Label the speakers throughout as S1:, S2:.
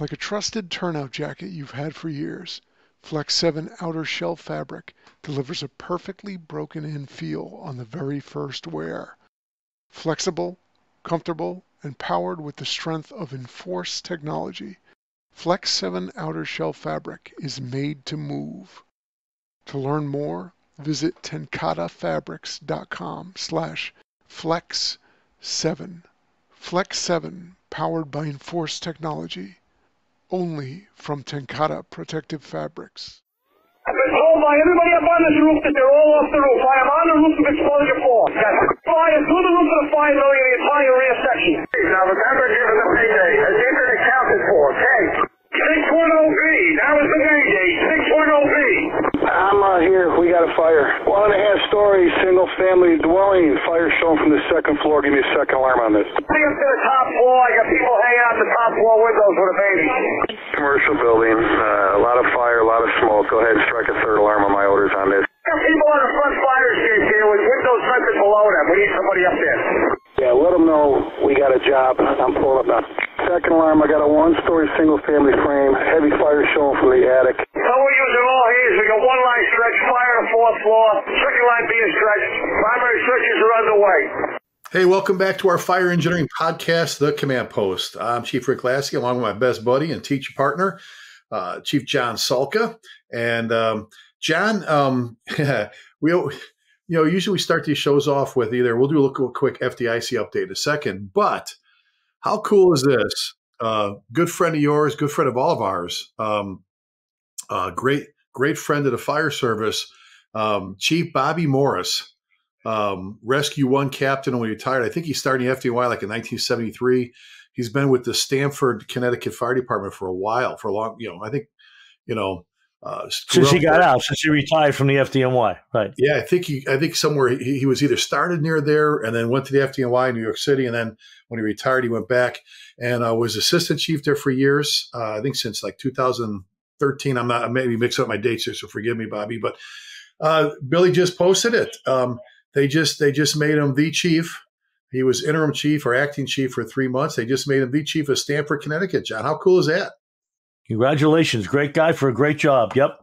S1: Like a trusted turnout jacket you've had for years, Flex 7 outer shell fabric delivers a perfectly broken in feel on the very first wear. Flexible, comfortable, and powered with the strength of Enforce technology, Flex 7 outer shell fabric is made to move. To learn more, visit tencatefabrics.com slash flex7. Flex 7, powered by Enforce technology, only from TenCate Protective Fabrics.
S2: I've been told by everybody up on this roof that they're all off the roof. I am on the roof of exposure four. Got fire through the roof of the fire building the entire rear section. Now remember, given the payday, has it been accounted for? Okay. 610B. That was the payday. 610B.
S3: Uh, here. We got a fire. One and a half story, single family dwelling. Fire shown from the second floor. Give me a second alarm on this.
S2: Bring up to the top floor. I got people hanging out the top floor windows with a baby.
S3: Commercial building. Uh, a lot of fire, a lot of smoke. Go ahead and strike a third alarm on my orders on this.
S2: Got people on the front fire escape here with windows centered below them. We need somebody up there.
S3: Yeah, let them know we got a job. I'm pulling up now. Second alarm, I got a one-story single-family frame. Heavy fire showing from the attic.
S2: So we're using all hands. We got one line stretched, fire on the fourth floor, second line being stretched. Primary searches are underway.
S4: Hey, welcome back to our fire engineering podcast, The Command Post. I'm Chief Rick Lasky, along with my best buddy and teacher partner, uh, Chief John Salka. And um, John, um, we, you know, usually we start these shows off with either we'll do a quick FDIC update in a second, but how cool is this? Uh, good friend of yours, good friend of all of ours, um, uh, great, great friend of the fire service, um, Chief Bobby Morris um, Rescue One captain when he retired. I think he started in FDY like in 1973. He's been with the Stamford, Connecticut Fire Department for a while, for a long, you know, I think, you know, uh,
S5: since he got out, since he retired from the FDNY, right?
S4: Yeah, I think he, I think somewhere he, he was either started near there and then went to the FDNY in New York City, and then when he retired, he went back and uh, was assistant chief there for years. Uh, I think since like 2013. I'm not, I maybe mix up my dates here, so forgive me, Bobby. But uh, Billy just posted it. Um, they just they just made him the chief. He was interim chief or acting chief for three months. They just made him the chief of Stamford, Connecticut. John, how cool is that?
S5: Congratulations, great guy for a great job. Yep.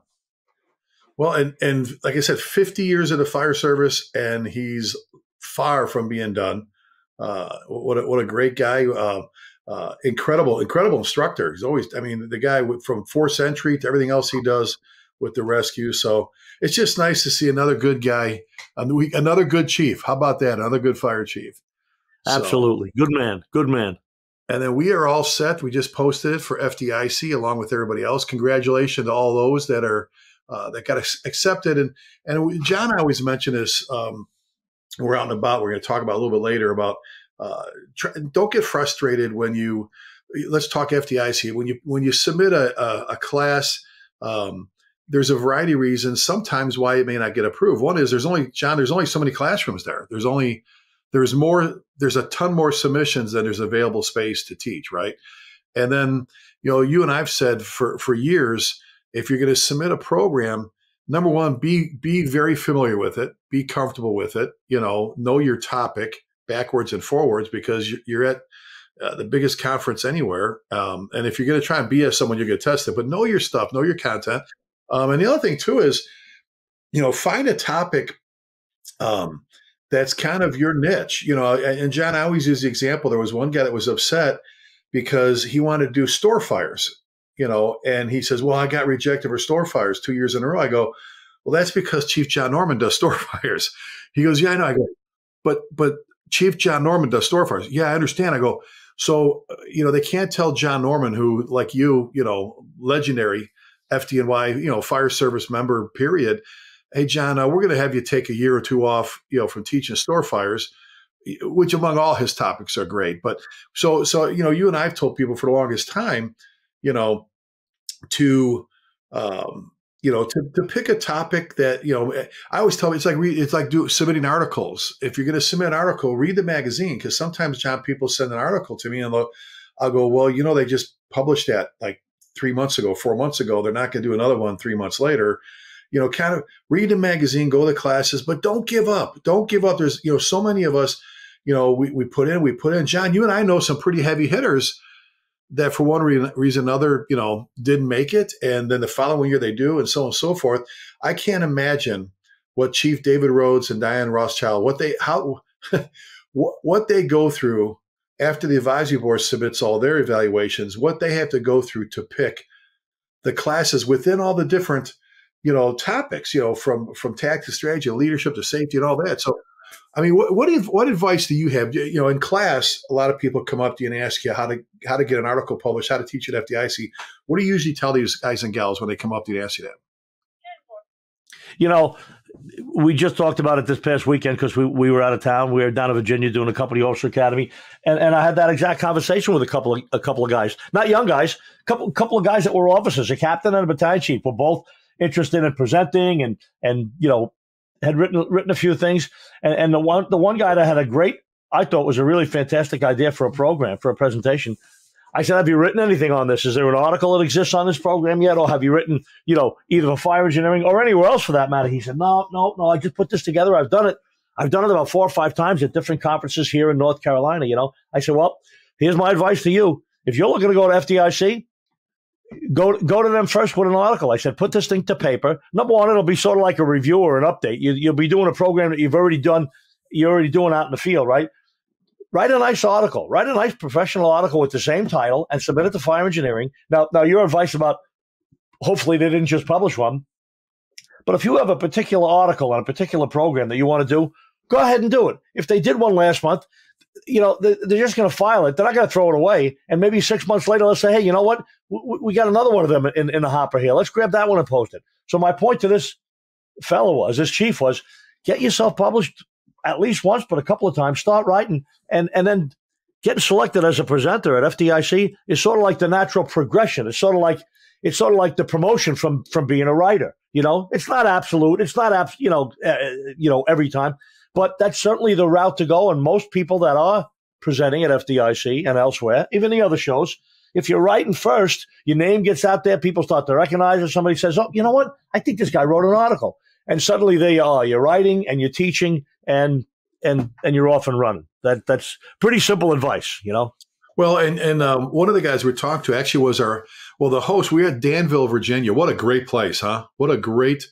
S4: Well, and and like I said, 50 years of the fire service, and he's far from being done. Uh, what a, what a great guy! Uh, uh, incredible, incredible instructor. He's always, I mean, the guy from force Century to everything else he does with the rescue. So it's just nice to see another good guy, another good chief. How about that? Another good fire chief.
S5: Absolutely, so, good man, good man.
S4: And then we are all set. We just posted it for FDIC along with everybody else. Congratulations to all those that are uh, that got accepted. And and John I always mention this. Um, we're out and about. We're going to talk about a little bit later about uh, don't get frustrated when you. Let's talk FDIC. When you when you submit a, a, a class. Um, there's a variety of reasons sometimes why it may not get approved. One is there's only John, there's only so many classrooms there. There's only there's more there's a ton more submissions than there's available space to teach, right? And then, you know, you and I've said for for years, if you're going to submit a program, number one, be be very familiar with it, be comfortable with it, you know, know your topic backwards and forwards because you're at uh, the biggest conference anywhere. Um, and if you're going to try and BS someone, you're going to test it, but know your stuff, know your content. Um, and the other thing too is, you know, find a topic um, that's kind of your niche. You know, and John, I always use the example. There was one guy that was upset because he wanted to do store fires. You know, and he says, "Well, I got rejected for store fires two years in a row." I go, "Well, that's because Chief John Norman does store fires." He goes, "Yeah, I know." I go, "But but Chief John Norman does store fires." Yeah, I understand. I go, so you know they can't tell John Norman, who like you, you know, legendary FDNY, you know, fire service member, period. Hey, John, uh, we're going to have you take a year or two off, you know, from teaching store fires, which among all his topics are great. But so, so, you know, you and I've told people for the longest time, you know, to, um, you know, to, to pick a topic that, you know, eh, I always tell me it's like, it's like do, submitting articles. If you're going to submit an article, read the magazine. Cause sometimes John, people send an article to me and I'll go, well, you know, they just published that like three months ago, four months ago. They're not going to do another one three months later. You know, kind of read the magazine, go to classes, but don't give up. Don't give up. There's, you know, so many of us, you know, we, we put in, we put in. John, you and I know some pretty heavy hitters that for one reason, reason another, you know, didn't make it, and then the following year they do, and so on and so forth. I can't imagine what Chief David Rhodes and Diane Rothschild, what they how what they go through after the advisory board submits all their evaluations, what they have to go through to pick the classes within all the different, you know, topics, you know, from from tactics, strategy, leadership to safety, and all that. So, I mean, what what, what advice do you have? You know, in class, a lot of people come up to you and ask you how to how to get an article published, how to teach at FDIC. What do you usually tell these guys and gals when they come up to you and ask you that?
S5: You know, we just talked about it this past weekend because we, we were out of town. We were down in Virginia doing a company officer academy, and, and I had that exact conversation with a couple of a couple of guys, not young guys, couple couple of guys that were officers, a captain and a battalion chief, were both interested in presenting and and you know had written written a few things, and, and the one the one guy that had a great I thought was a really fantastic idea for a program for a presentation I said, have you written anything on this? Is there an article that exists on this program yet? Or have you written, you know, either for fire engineering or anywhere else for that matter? He said, no, no, no. I just put this together. I've done it. I've done it about four or five times at different conferences here in North Carolina. You know, I said, well, here's my advice to you. If you're looking to go to FDIC, go go to them first with an article. I said, put this thing to paper. Number one, it'll be sort of like a review or an update. You, you'll be doing a program that you've already done. You're already doing out in the field, right? write a nice article, write a nice professional article with the same title and submit it to fire engineering. Now, now your advice about hopefully they didn't just publish one, but if you have a particular article on a particular program that you want to do, go ahead and do it. If they did one last month, you know, they're just going to file it. They're not going to throw it away. And maybe six months later, let's say, hey, you know what? We got another one of them in, in the hopper here. Let's grab that one and post it. So my point to this fellow was, this chief was, get yourself published at least once, but a couple of times, start writing and, and then getting selected as a presenter at FDIC is sort of like the natural progression. It's sort of like, it's sort of like the promotion from, from being a writer. You know, it's not absolute. It's not, abs- you know, uh, you know, every time, but that's certainly the route to go. And most people that are presenting at FDIC and elsewhere, even the other shows, if you're writing first, your name gets out there, people start to recognize it. Somebody says, Oh, you know what? I think this guy wrote an article. And suddenly they are, you're writing and you're teaching and and and you're off and running. That that's pretty simple advice, you know.
S4: Well, and and um, one of the guys we talked to actually was our well, the host. We had Danville, Virginia. What a great place, huh? What a great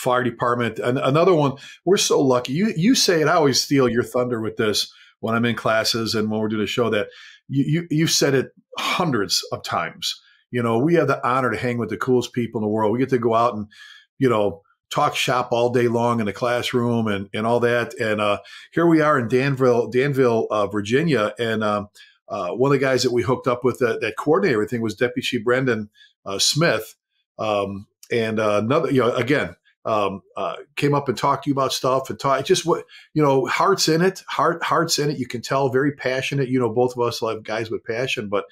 S4: fire department. And another one. We're so lucky. You you say it. I always steal your thunder with this when I'm in classes and when we're doing a show. That you you you said it hundreds of times. You know, we have the honor to hang with the coolest people in the world. We get to go out and you know talk shop all day long in the classroom and, and all that. And uh, here we are in Danville, Danville, uh, Virginia. And um, uh, one of the guys that we hooked up with that, that coordinated everything was Deputy Brendan uh, Smith. Um, and uh, another, you know, again, um, uh, came up and talked to you about stuff and talk just what you know hearts in it heart hearts in it you can tell very passionate you know both of us love guys with passion but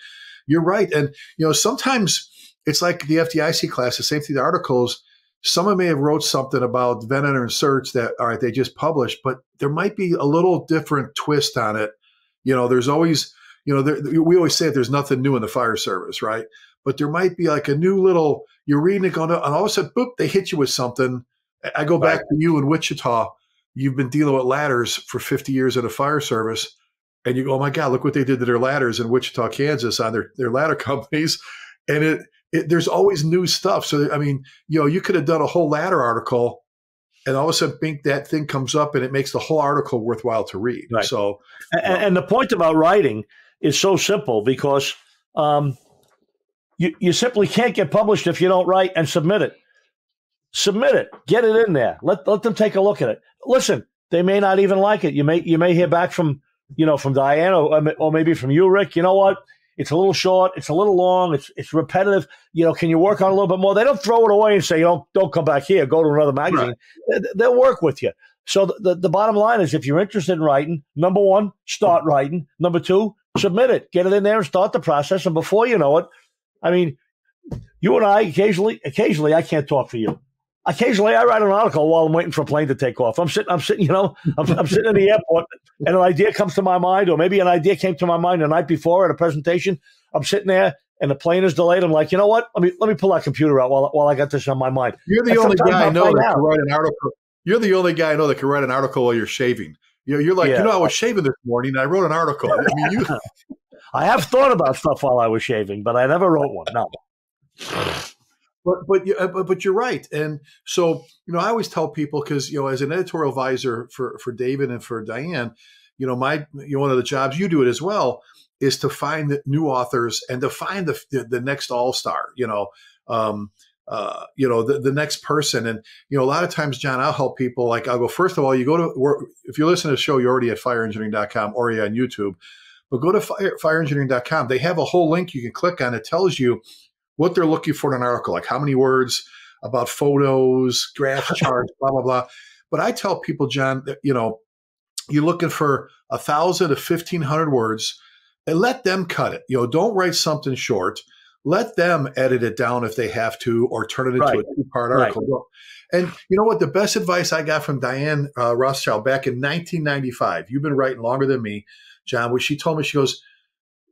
S4: you're right and you know sometimes it's like the FDIC class the same thing the articles someone may have wrote something about Vent Enter and Search that all right they just published, but there might be a little different twist on it. You know, there's always you know there, we always say there's nothing new in the fire service, right? But there might be like a new little you're reading it going, and all of a sudden, boop, they hit you with something. I go back to you in Wichita. You've been dealing with ladders for 50 years in a fire service, and you go, oh my God, look what they did to their ladders in Wichita, Kansas on their, their ladder companies. And it it, there's always new stuff. So, I mean, you know, you could have done a whole ladder article and all of a sudden think that thing comes up and it makes the whole article worthwhile to read. Right. So,
S5: and, know. and, the point about writing is so simple because um, you, you simply can't get published if you don't write and submit it. Submit it, get it in there. Let, let them take a look at it. Listen, they may not even like it. You may, you may hear back from, you know, from Diane or, or maybe from you, Rick. You know what? It's a little short. It's a little long. It's it's repetitive. You know, can you work on a little bit more? They don't throw it away and say, don't don't come back here. Go to another magazine. Right. They'll work with you. So the, the, the bottom line is, if you're interested in writing, number one, start writing. Number two, submit it. Get it in there and start the process. And before you know it, I mean, you and I occasionally, occasionally, I can't talk for you occasionally I write an article while I'm waiting for a plane to take off. I'm sitting, I'm sitting, you know, I'm, I'm, sitting in the airport and an idea comes to my mind, or maybe an idea came to my mind the night before at a presentation. I'm sitting there and the plane is delayed. I'm like, you know what? Let me let me pull that computer out while while I got this on my mind.
S4: You're the and only guy I know that out. can write an article. You're the only guy I know that can write an article while you're shaving. You know, you're like, yeah. you know, I was shaving this morning and I wrote an article. I mean, you
S5: I have thought about stuff while I was shaving, but I never wrote one. No.
S4: But but you, uh, but you're right, and so you know I always tell people because you know as an editorial advisor for for David and for Diane, you know my you know one of the jobs you do it as well is to find new authors and to find the the, the next all star. You know. Um, uh, you know the, the next person and you know a lot of times john i'll help people like i'll go first of all you go to if you listen to the show you're already at fireengineering.com or you're on youtube but go to fire, fireengineering.com they have a whole link you can click on it tells you what they're looking for in an article, like how many words about photos, graphs, charts, blah, blah, blah. But I tell people, John, that, you know, you're looking for a thousand to fifteen hundred words and let them cut it. You know, don't write something short. Let them edit it down if they have to, or turn it into right. a two-part article. Right. And you know what? The best advice I got from Diane uh, Rothschild back in 1995. You've been writing longer than me, John. Where she told me, she goes,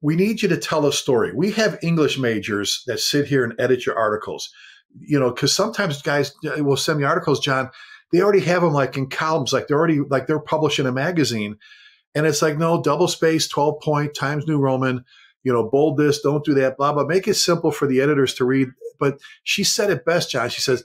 S4: we need you to tell a story. We have English majors that sit here and edit your articles, you know, because sometimes guys uh, will send me articles, John. They already have them like in columns, like they're already like they're publishing a magazine, and it's like no double space, twelve point Times New Roman, you know, bold this, don't do that, blah blah. Make it simple for the editors to read. But she said it best, John. She says,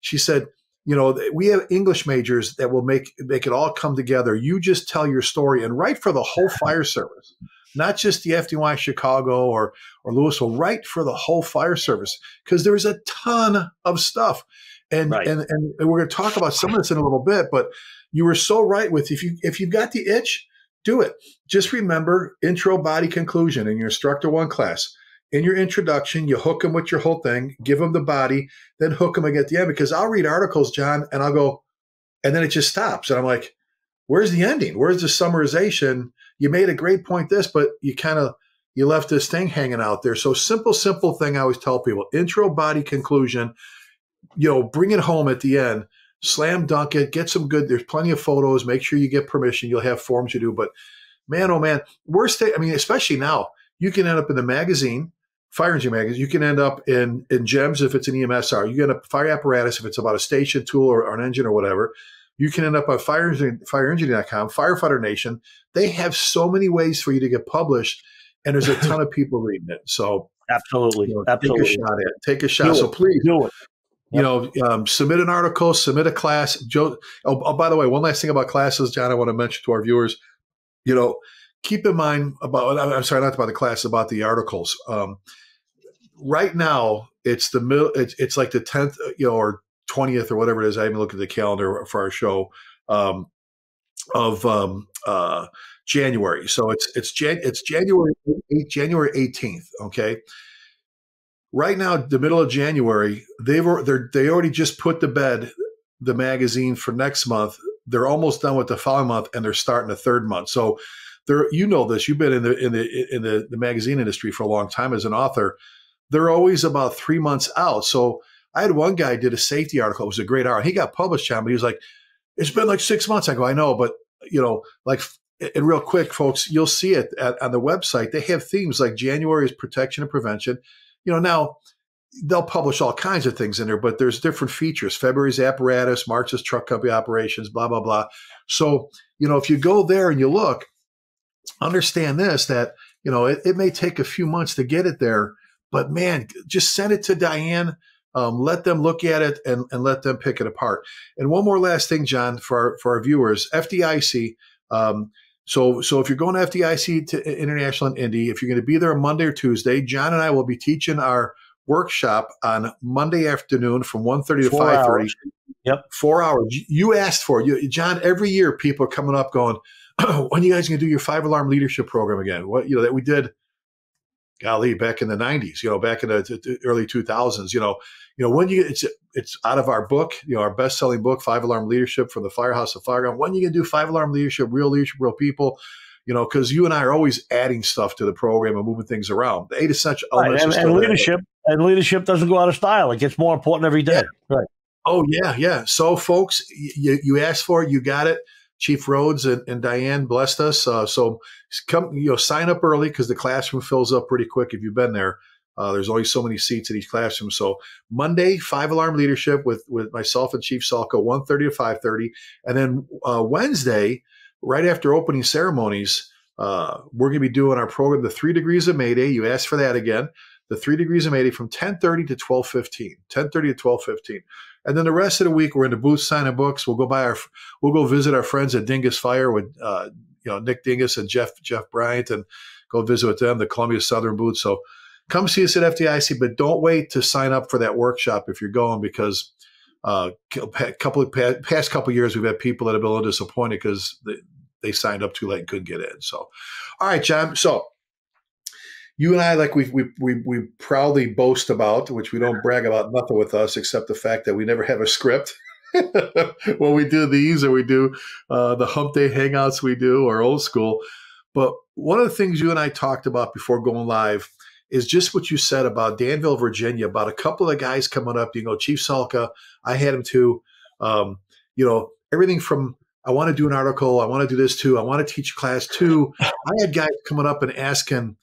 S4: she said, you know, we have English majors that will make make it all come together. You just tell your story and write for the whole fire service not just the FDNY Chicago or or Louisville, right for the whole fire service because there's a ton of stuff. And, right. and and we're going to talk about some of this in a little bit, but you were so right with if you if you've got the itch, do it. Just remember intro, body, conclusion in your instructor one class. In your introduction, you hook them with your whole thing, give them the body, then hook them again at the end. Because I'll read articles, John, and I'll go, and then it just stops, and I'm like, where's the ending? Where's the summarization? you made a great point this, but you kind of you left this thing hanging out there. So simple, simple thing I always tell people: intro, body, conclusion. You know, bring it home at the end. Slam dunk it. Get some good. There's plenty of photos. Make sure you get permission. You'll have forms you do. But man, oh man, worst thing. I mean, especially now, you can end up in the magazine. Fire engine magazine. You can end up in in JEMS if it's an EMSR. You get a fire apparatus if it's about a station tool or, or an engine or whatever. You can end up on fire, engine, fireengineering.com, Firefighter Nation. They have so many ways for you to get published, and there's a ton of people reading it. So
S5: absolutely,
S4: you know,
S5: absolutely,
S4: take a shot at it. Take a shot. Do so it. please
S5: do it.
S4: You know, um, submit an article, submit a class. Joe. Oh, oh, by the way, one last thing about classes, John. I want to mention to our viewers. You know, keep in mind about. I'm sorry, not about the class, about the articles. Um, right now, it's the middle. It's, it's like the tenth, you know, or 20th or whatever it is. I even look at the calendar for our show um, of um, uh, January. So it's it's Jan- it's January 8th, January 18th. Okay. Right now, the middle of January, they've they're they already just put to bed the magazine for next month. They're almost done with the following month, and they're starting the third month. So, there, you know this. You've been in the in the in the, the magazine industry for a long time as an author. They're always about three months out. So I had one guy did a safety article. It was a great article. He got published, John, but he was like, it's been like six months. I go, I know, but you know, like, and real quick, folks, you'll see it at, on the website. They have themes like January is protection and prevention. You know, now they'll publish all kinds of things in there, but there's different features. February's apparatus, March is truck company operations, blah, blah, blah. So, you know, if you go there and you look, understand this that, you know, it, it may take a few months to get it there, but man, just send it to Diane um, let them look at it and, and let them pick it apart. And one more last thing, John, for our, for our viewers, FDIC. Um, so, so if you're going to FDIC to International and Indy, if you're going to be there on Monday or Tuesday, John and I will be teaching our workshop on Monday afternoon from 1.30 to 5.30.
S5: Yep.
S4: Four hours. You asked for it. You, John, every year people are coming up going, oh, when are you guys going to do your five alarm leadership program again? What, you know, that we did – golly, back in the '90s, you know, back in the early 2000s, you know, you know, when you it's it's out of our book, you know, our best-selling book, Five Alarm Leadership from the Firehouse of Fireground. When you gonna do Five Alarm Leadership, real leadership, real people? You know, because you and I are always adding stuff to the program and moving things around. The eight essential elements.
S5: Right, and, and leadership there. and leadership doesn't go out of style. It gets more important every day.
S4: Yeah. Right. Oh yeah, yeah. So, folks, you you asked for it, you got it. Chief Rhodes and, and Diane blessed us. Uh, so come, you know, sign up early because the classroom fills up pretty quick if you've been there. Uh, there's only so many seats in each classroom. So Monday, five alarm leadership with with myself and Chief Salka, 1.30 to 5.30. And then uh, Wednesday, right after opening ceremonies, uh, we're going to be doing our program, the Three Degrees of Mayday. You asked for that again. The Three Degrees of Mayday from 10:30 to 12:15. 10:30 to 12:15. And then the rest of the week, we're in the booth signing books. We'll go by our, we'll go visit our friends at Dingus Fire with, uh, you know, Nick Dingus and Jeff Jeff Bryant, and go visit with them, the Columbia Southern booth. So come see us at FDIC, but don't wait to sign up for that workshop if you're going because uh, a couple of past couple years we've had people that have been a little disappointed because they, they signed up too late and couldn't get in. So, all right, John. So you and I, like we we we we proudly boast about, which we don't brag about nothing with us except the fact that we never have a script. when we do these or we do uh, the hump day hangouts we do or old school. But one of the things you and i talked about before going live is just what you said about danville virginia about a couple of the guys coming up. You know chief salka i had him too. Um, you know everything from i want to do an article i want to do this too i want to teach class too. I had guys coming up and asking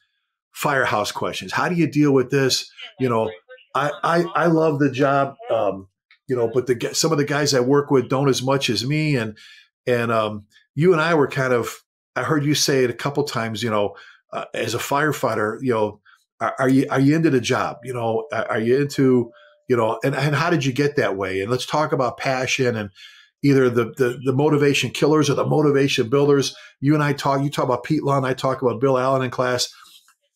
S4: firehouse questions. How do you deal with this? You know, I I, I love the job, um, you know, but the some of the guys I work with don't as much as me, and and um, you and I were kind of. I heard you say it a couple times. You know, uh, as a firefighter, you know, are, are, you are you into the job? You know, are you into you know, and and how did you get that way? And let's talk about passion and either the, the, the motivation killers or the motivation builders. You and I talk. You talk about Pete Lund. I talk about Bill Allen in class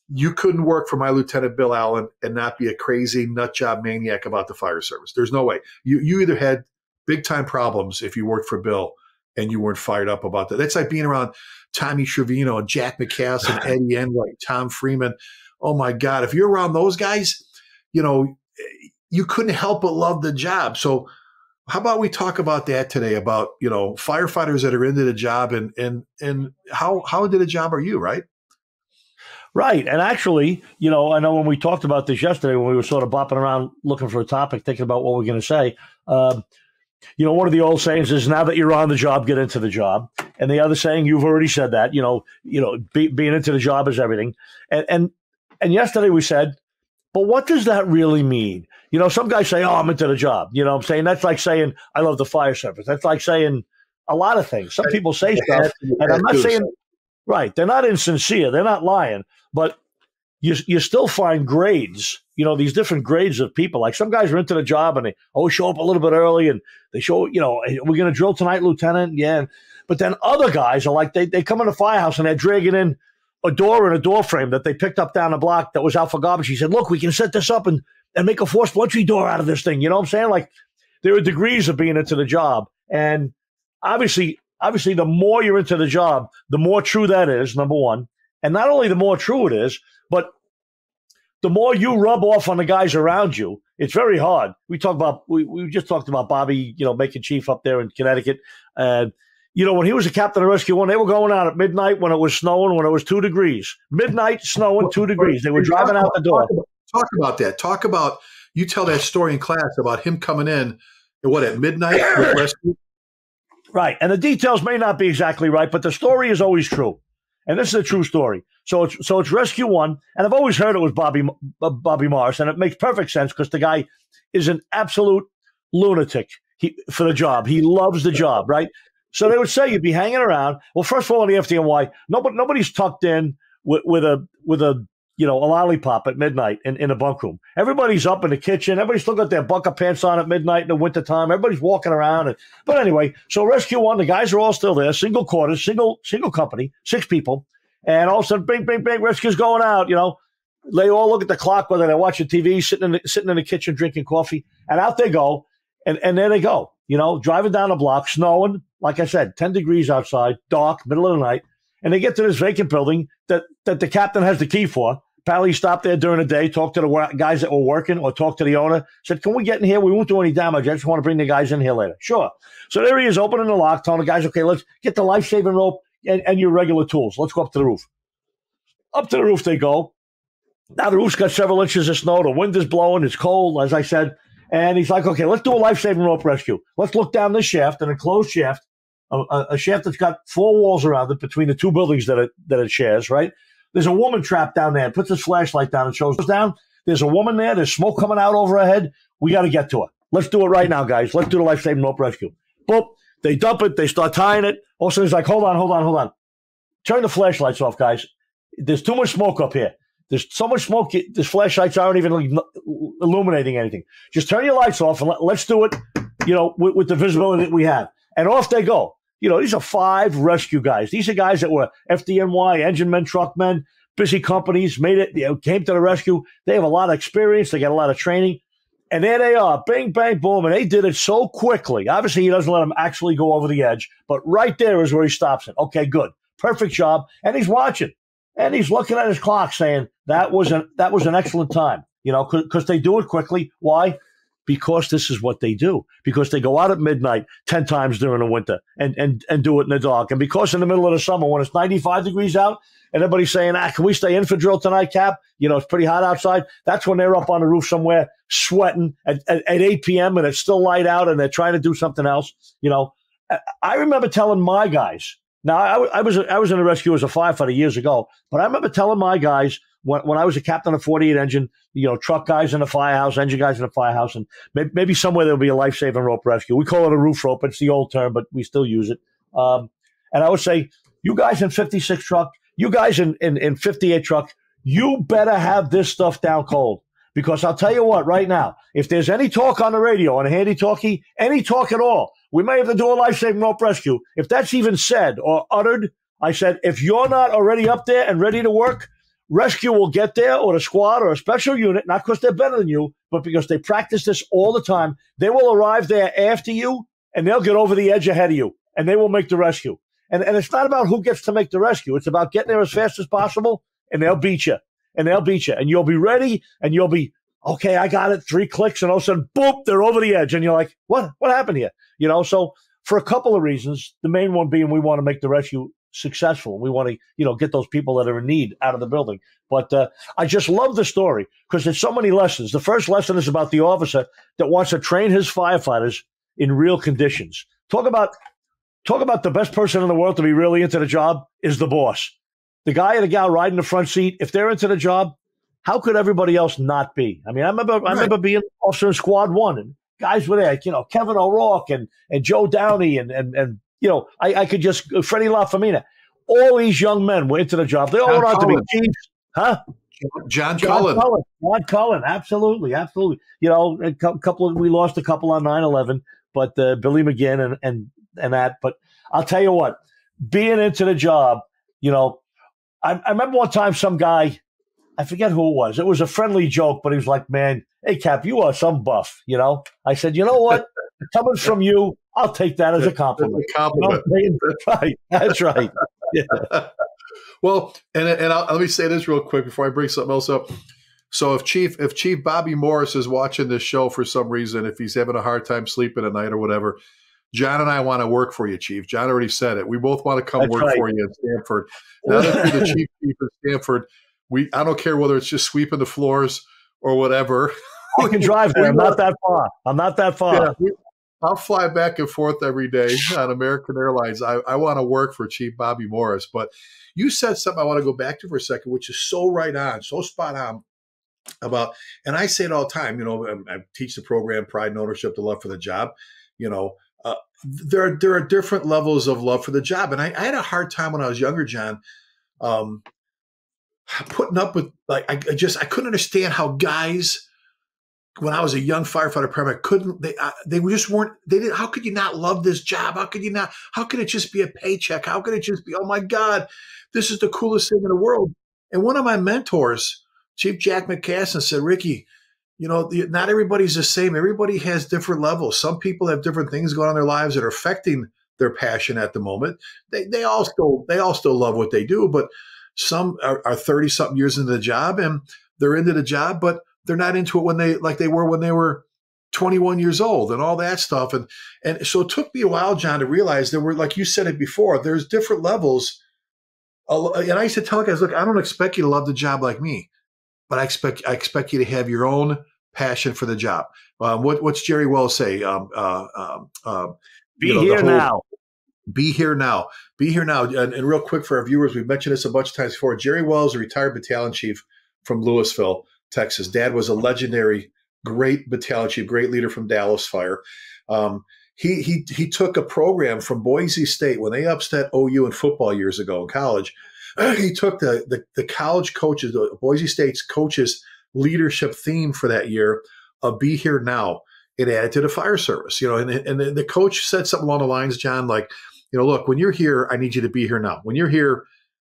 S4: you couldn't work for my lieutenant Bill Allen and not be a crazy nut job maniac about the fire service. There's no way. You you either had big time problems if you worked for Bill and you weren't fired up about that. That's like being around Tommy Trevino and Jack McCass and Eddie Enright, Tom Freeman. Oh my God. If you're around those guys, you know, you couldn't help but love the job. So how about we talk about that today about, you know, firefighters that are into the job and and and how how into the job are you, right?
S5: Right. And actually, you know, I know when we talked about this yesterday, when we were sort of bopping around looking for a topic, thinking about what we're going to say, um, you know, one of the old sayings is now that you're on the job, get into the job. And the other saying, you've already said that, you know, you know, be, being into the job is everything. And, and, and yesterday we said, but what does that really mean? You know, some guys say, oh, I'm into the job. You know I'm saying? That's like saying, I love the fire service. That's like saying a lot of things. Some people say stuff, and I'm not saying, right, they're not insincere. They're not lying. But you you still find grades, you know, these different grades of people. Like some guys are into the job and they always show up a little bit early and they show, you know, we're going to drill tonight, Lieutenant. Yeah. But then other guys are like, they, they come in the firehouse and they're dragging in a door and a door frame that they picked up down the block that was out for garbage. He said, look, we can set this up and, and make a forced entry door out of this thing. You know what I'm saying? Like there are degrees of being into the job. And obviously, obviously, the more you're into the job, the more true that is, number one. And not only the more true it is, but the more you rub off on the guys around you, it's very hard. We talk about we, we just talked about Bobby, you know, making chief up there in Connecticut. And you know, when he was a captain of Rescue One, they were going out at midnight when it was snowing, when it was two degrees. Midnight, snowing, two degrees. They were driving out the door.
S4: Talk about that. Talk about you tell that story in class about him coming in and what at midnight with rescue.
S5: Right. And the details may not be exactly right, but the story is always true. And this is a true story. So it's so it's Rescue One, and I've always heard it was Bobby uh, Bobby Morris, and it makes perfect sense because the guy is an absolute lunatic he, for the job. He loves the job, right? So they would say you'd be hanging around. Well, first of all, in the FDNY, nobody nobody's tucked in with, with a with a you know, a lollipop at midnight in, in a bunk room. Everybody's up in the kitchen. Everybody's still got their bunker pants on at midnight in the wintertime. Everybody's walking around. And, but anyway, so Rescue One, the guys are all still there, single quarters, single single company, six people. And all of a sudden, bing, bing, bing, rescue's going out, you know. They all look at the clock, whether they're watching TV, sitting in the, sitting in the kitchen, drinking coffee, and out they go. And, and there they go, you know, driving down the block, snowing, like I said, 10 degrees outside, dark, middle of the night and they get to this vacant building that, that the captain has the key for. Apparently, stopped there during the day, talked to the guys that were working, or talked to the owner. Said, "Can we get in here? We won't do any damage. I just want to bring the guys in here later." Sure. So there he is, opening the lock, telling the guys, "Okay, let's get the life saving rope and, and your regular tools. Let's go up to the roof." Up to the roof they go. Now the roof's got several inches of snow. The wind is blowing. It's cold, as I said. And he's like, "Okay, let's do a life saving rope rescue. Let's look down this shaft, an enclosed shaft." A, a, shaft that's got four walls around it between the two buildings that it that it shares. Right? There's a woman trapped down there. Puts his flashlight down and shows down. There's a woman there. There's smoke coming out over her head. We got to get to her. Let's do it right now, guys. Let's do the life saving rope rescue. Boop. They dump it. They start tying it. Also, he's like, hold on, hold on, hold on. turn the flashlights off, guys. There's too much smoke up here. There's so much smoke. These flashlights aren't even illuminating anything. Just turn your lights off and let, us do it. You know, with, with the visibility that we have, and off they go. You know, these are five rescue guys. These are guys that were FDNY, engine men, truck men, busy companies, made it, you know, came to the rescue. They have a lot of experience. They got a lot of training. And there they are, bing, bang, boom. And they did it so quickly. Obviously, he doesn't let them actually go over the edge, but right there is where he stops it. Okay, good. Perfect job. And he's watching. And he's looking at his clock saying, that was an, that was an excellent time, you know, because they do it quickly. Why? Because this is what they do. Because they go out at midnight 10 times during the winter and, and, and do it in the dark. And because in the middle of the summer, when it's 95 degrees out, and everybody's saying, ah, can we stay in for drill tonight, Cap? You know, it's pretty hot outside. That's when they're up on the roof somewhere sweating at, at, at 8 p.m. and it's still light out and they're trying to do something else. You know, I remember telling my guys, now I, I was, I was in the rescue as a firefighter years ago, but I remember telling my guys when, when I was a captain of 48 engine, you know, truck guys in the firehouse, engine guys in the firehouse, and maybe, maybe somewhere there'll be a life saving rope rescue. We call it a roof rope. It's the old term, but we still use it. Um, and I would say, you guys in 56 truck, you guys in, in, in 58 truck, you better have this stuff down cold. Because I'll tell you what, right now, if there's any talk on the radio, on a handy talkie, any talk at all, we may have to do a life saving rope rescue. If that's even said or uttered, I said, if you're not already up there and ready to work, rescue will get there or a squad or a special unit, not because they're better than you, but because they practice this all the time. They will arrive there after you and they'll get over the edge ahead of you and they will make the rescue. And, and it's not about who gets to make the rescue. It's about getting there as fast as possible and they'll beat you and they'll beat you and you'll be ready and you'll be, okay, I got it. Three clicks and all of a sudden, boop, they're over the edge. And you're like, what, what happened here? You know, so for a couple of reasons, the main one being we want to make the rescue successful. We want to, you know, get those people that are in need out of the building. But uh, I just love the story because there's so many lessons. The first lesson is about the officer that wants to train his firefighters in real conditions. Talk about talk about the best person in the world to be really into the job is the boss. The guy or the gal riding the front seat, if they're into the job, how could everybody else not be? I mean, I remember right. I remember being officer in squad one and guys were there, you know, Kevin O'Rourke and, and Joe Downey and, and, and you know, I, I could just Freddie LaFemina. All these young men went into the job. They all went on to be chiefs. Huh?
S4: John, John Cullen. Cullen.
S5: John Cullen. Absolutely. Absolutely. You know, a couple of, we lost a couple on 9 11, but uh, Billy McGinn and, and and that. But I'll tell you what, being into the job, you know, I, I remember one time some guy, I forget who it was. It was a friendly joke, but he was like, "Man, hey Cap, you are some buff." You know, I said, "You know what? Coming from you, I'll take that as a compliment."
S4: A compliment.
S5: That's right. That's right. Yeah.
S4: well, and and I'll, let me say this real quick before I bring something else up. So if Chief if Chief Bobby Morris is watching this show for some reason, if he's having a hard time sleeping at night or whatever, John and I want to work for you, Chief. John already said it. We both want to come That's work right. for you in Stamford. Now that you're the chief chief in Stamford, we I don't care whether it's just sweeping the floors or whatever.
S5: I can drive there. I'm not that far. I'm not that far. Yeah, we,
S4: I'll fly back and forth every day on American Airlines. I, I want to work for Chief Bobby Morris. But you said something I want to go back to for a second, which is so right on, so spot on about, and I say it all the time, you know, I, I teach the program Pride and Ownership, the Love for the Job. You know, uh, there are there are different levels of love for the job, and I, I had a hard time when I was younger, John, um, putting up with like I, I, just I couldn't understand how guys when I was a young firefighter paramedic couldn't they uh, they just weren't they didn't how could you not love this job how could you not how could it just be a paycheck how could it just be oh my god this is the coolest thing in the world and one of my mentors Chief Jack McCassin said Ricky you know, not everybody's the same. Everybody has different levels. Some people have different things going on in their lives that are affecting their passion at the moment. They they all still they all still love what they do, but some are thirty something years into the job and they're into the job, but they're not into it when they like they were when they were 21 years old and all that stuff. And and so it took me a while, John, to realize there were, like you said it before, there's different levels. And I used to tell guys, look, I don't expect you to love the job like me but I expect I expect you to have your own passion for the job. Um, what, what's Jerry Wells say? Um, uh, um, uh,
S5: be you know, here whole, now.
S4: Be here now. Be here now. And, and, real quick for our viewers, we've mentioned this a bunch of times before. Jerry Wells, a retired battalion chief from Lewisville, Texas. Dad was a legendary, great battalion chief, great leader from Dallas Fire. Um, he he he took a program from Boise State when they upset OU in football years ago in college. He took the the, the college coaches, the Boise State's coaches leadership theme for that year of "Be Here Now." It added to the fire service, you know, and and the, the coach said something along the lines, John, like, you know, look, when you're here, I need you to be here now. When you're here,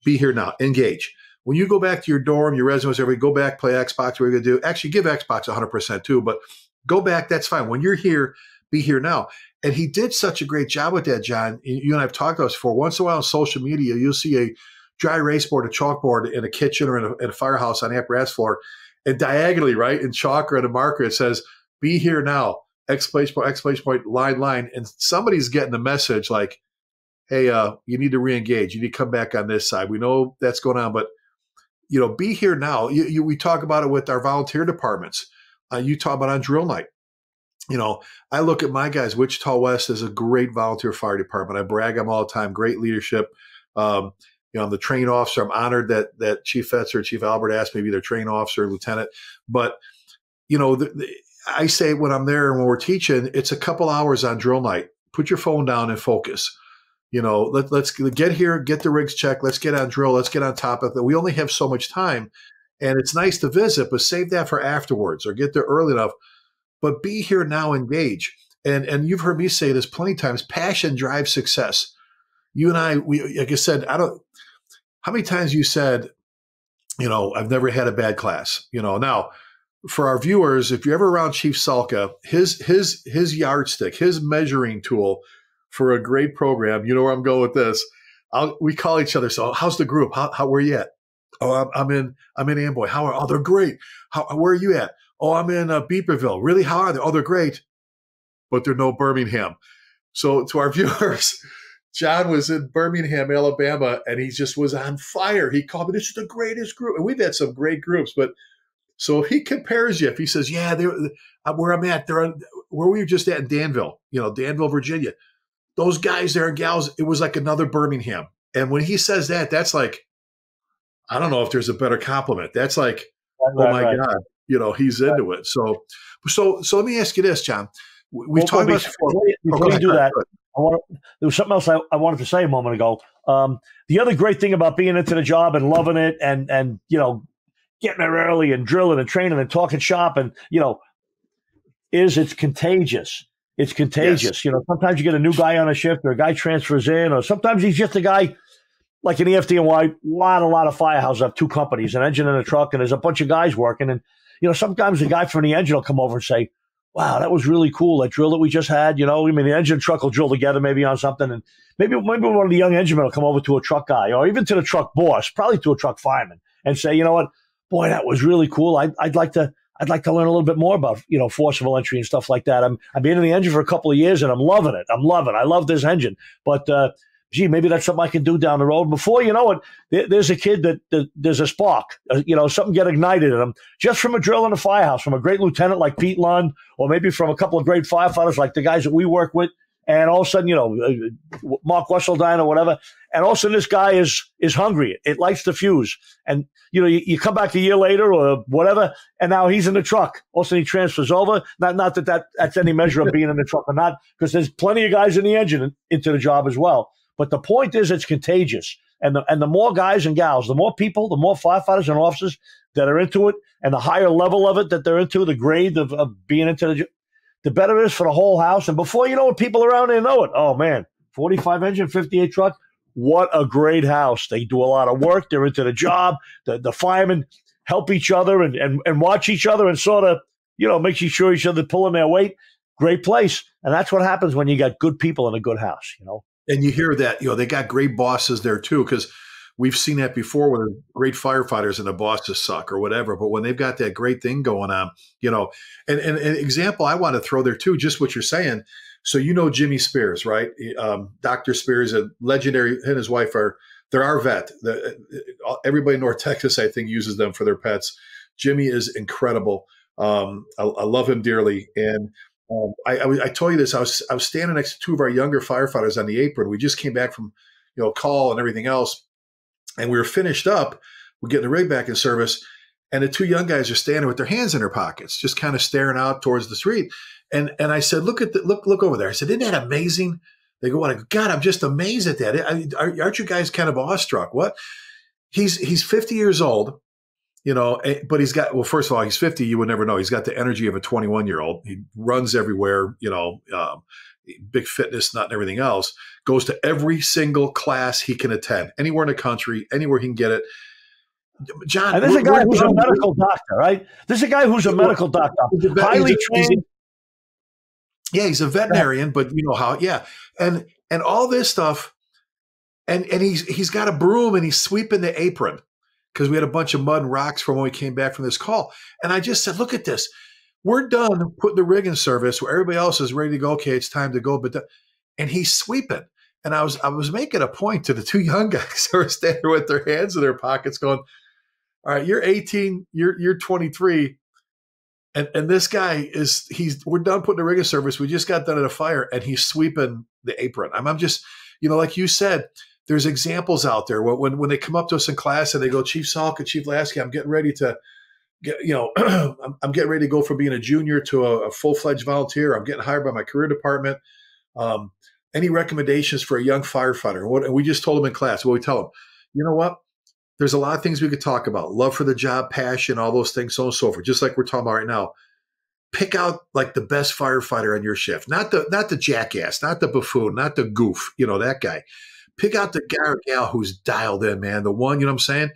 S4: be here now. Engage. When you go back to your dorm, your residence, every go back, play Xbox. What you're gonna do? Actually, give Xbox 100 percent too, but go back. That's fine. When you're here, be here now. And he did such a great job with that, John. You and I've talked about this before. Once in a while on social media, you'll see a dry erase board, a chalkboard in a kitchen or in a, in a firehouse on the apparatus floor, and diagonally, right, in chalk or in a marker, it says, be here now, exclamation point, exclamation point, line, line. And somebody's getting the message like, hey, uh, you need to re-engage. You need to come back on this side. We know that's going on, but you know, be here now. You, you, we talk about it with our volunteer departments. Uh, you talk about on drill night you know, I look at my guys. Wichita West is a great volunteer fire department. I brag them all the time. Great leadership. Um, you know, I'm the train officer. I'm honored that that Chief Fetzer, Chief Albert asked me to be their train officer, lieutenant. But you know, the, the, I say when I'm there and when we're teaching, it's a couple hours on drill night. Put your phone down and focus. You know, let, let's get here, get the rigs checked. Let's get on drill. Let's get on top of it. We only have so much time, and it's nice to visit, but save that for afterwards or get there early enough but be here now, engage. And and you've heard me say this plenty of times. Passion drives success. You and I, we like I said, I don't. How many times you said, you know, I've never had a bad class. You know, now for our viewers, if you're ever around Chief Salka, his his his yardstick, his measuring tool for a great program. You know where I'm going with this. I'll, we call each other. So, how's the group? How, how where you at? Oh, I'm, I'm in. I'm in Amboy. How are? Oh, they're great. How? Where are you at? Oh, I'm in uh, Beeperville. Really? How are they? Oh, they're great, but they're no Birmingham. So to our viewers, John was in Birmingham, Alabama, and he just was on fire. He called me, "This is the greatest group," and we've had some great groups. But so he compares you, if he says, "Yeah, uh, where I'm at, they're on, where we were just at in Danville? You know, Danville, Virginia." Those guys there and gals, it was like another Birmingham. And when he says that, that's like, I don't know if there's a better compliment. That's like, right, oh my right. God, you know he's into it. So, so so let me ask you this, John. We've well, talked about
S5: before, before, you do that. I want there was something else I, I, wanted to say a moment ago. Um, the other great thing about being into the job and loving it, and and you know, getting there early and drilling and training and talking shop, and you know, is it's contagious. It's contagious. Yes. You know, sometimes you get a new guy on a shift, or a guy transfers in, or sometimes he's just a guy like an EFDNY. A lot, a lot of firehouses have two companies, an engine and a truck, and there's a bunch of guys working, and you know, sometimes the guy from the engine will come over and say, wow, that was really cool. That drill that we just had, you know, I mean, the engine truck will drill together maybe on something. And maybe, maybe one of the young enginemen will come over to a truck guy or even to the truck boss, probably to a truck fireman and say, you know what, boy, that was really cool. I'd, I'd like to, I'd like to learn a little bit more about, you know, forcible entry and stuff like that. I'm, I've been in the engine for a couple of years and I'm loving it. I'm loving it. I love this engine. But, uh, gee, maybe that's something I can do down the road. Before you know it, there, there's a kid that, that, there's a spark, uh, you know, something get ignited in him just from a drill in a firehouse, from a great lieutenant like Pete Lund, or maybe from a couple of great firefighters like the guys that we work with. And all of a sudden, you know, uh, Mark Wesseldine or whatever, and all of a sudden this guy is is hungry. It lights the fuse, and you know, you, you come back a year later or whatever, and now he's in the truck. All of a sudden he transfers over. Not not that, that that's any measure of being in the truck or not, because there's plenty of guys in the engine into the job as well. But the point is, it's contagious. And the, and the more guys and gals, the more people, the more firefighters and officers that are into it, and the higher level of it that they're into, the grade of, of being into the, the better it is for the whole house. And before you know it, people around there know it. Oh man, 45 engine, 58 truck. What a great house. They do a lot of work. They're into the job. The, the firemen help each other and, and, and watch each other and sort of, you know, making sure each other pulling their weight. Great place. And that's what happens when you got good people in a good house, you know
S4: and you hear that you know they got great bosses there too because we've seen that before with great firefighters and the bosses suck or whatever but when they've got that great thing going on you know and, an example i want to throw there too just what you're saying so you know jimmy spears right um, dr spears a legendary and his wife are they're our vet the, uh, everybody in north texas i think uses them for their pets jimmy is incredible um, I, I love him dearly and um, I, I, I, told you this. I was I was standing next to two of our younger firefighters on the apron. We just came back from you know call and everything else, and we were finished up. We're getting the rig back in service, and the two young guys are standing with their hands in their pockets, just kind of staring out towards the street. And and I said, look at the look look over there. I said, isn't that amazing? They go, what? God, I'm just amazed at that. Aren't you guys kind of awestruck? What? He's he's 50 years old, you know, eh, but he's got well. First of all, he's 50. You would never know. He's got the energy of a 21 year old. He runs everywhere. You know, um, big fitness nut and everything else. Goes to every single class he can attend, anywhere in the country, anywhere he can get it.
S5: John, and this is a guy who's a medical doctor, right? This is a guy who's a medical doctor, highly trained.
S4: Yeah, he's a veterinarian, but you know how, yeah. And and all this stuff, and and he's he's got a broom and he's sweeping the apron because we had a bunch of mud and rocks from when we came back from this call. And I just said, look at this. We're done putting the rig in service where everybody else is ready to go. Okay, it's time to go. But the, and he's sweeping. And I was I was making a point to the two young guys who were standing with their hands in their pockets, going, All right, you're 18, you're you're 23 and and this guy is he's we're done putting the rig of service. We just got done at a fire, and he's sweeping the apron. I'm, I'm just you know like you said, there's examples out there when when they come up to us in class and they go, Chief Salka, Chief Lasky, I'm getting ready to get you know I'm, I'm, getting ready to go from being a junior to a, a full fledged volunteer. I'm getting hired by my career department. Um, any recommendations for a young firefighter? What and we just told them in class. What we tell them, you know what? there's a lot of things we could talk about love for the job passion all those things so on and so forth just like we're talking about right now pick out like the best firefighter on your shift not the not the jackass not the buffoon not the goof you know that guy pick out the guy or gal who's dialed in man the one you know what i'm saying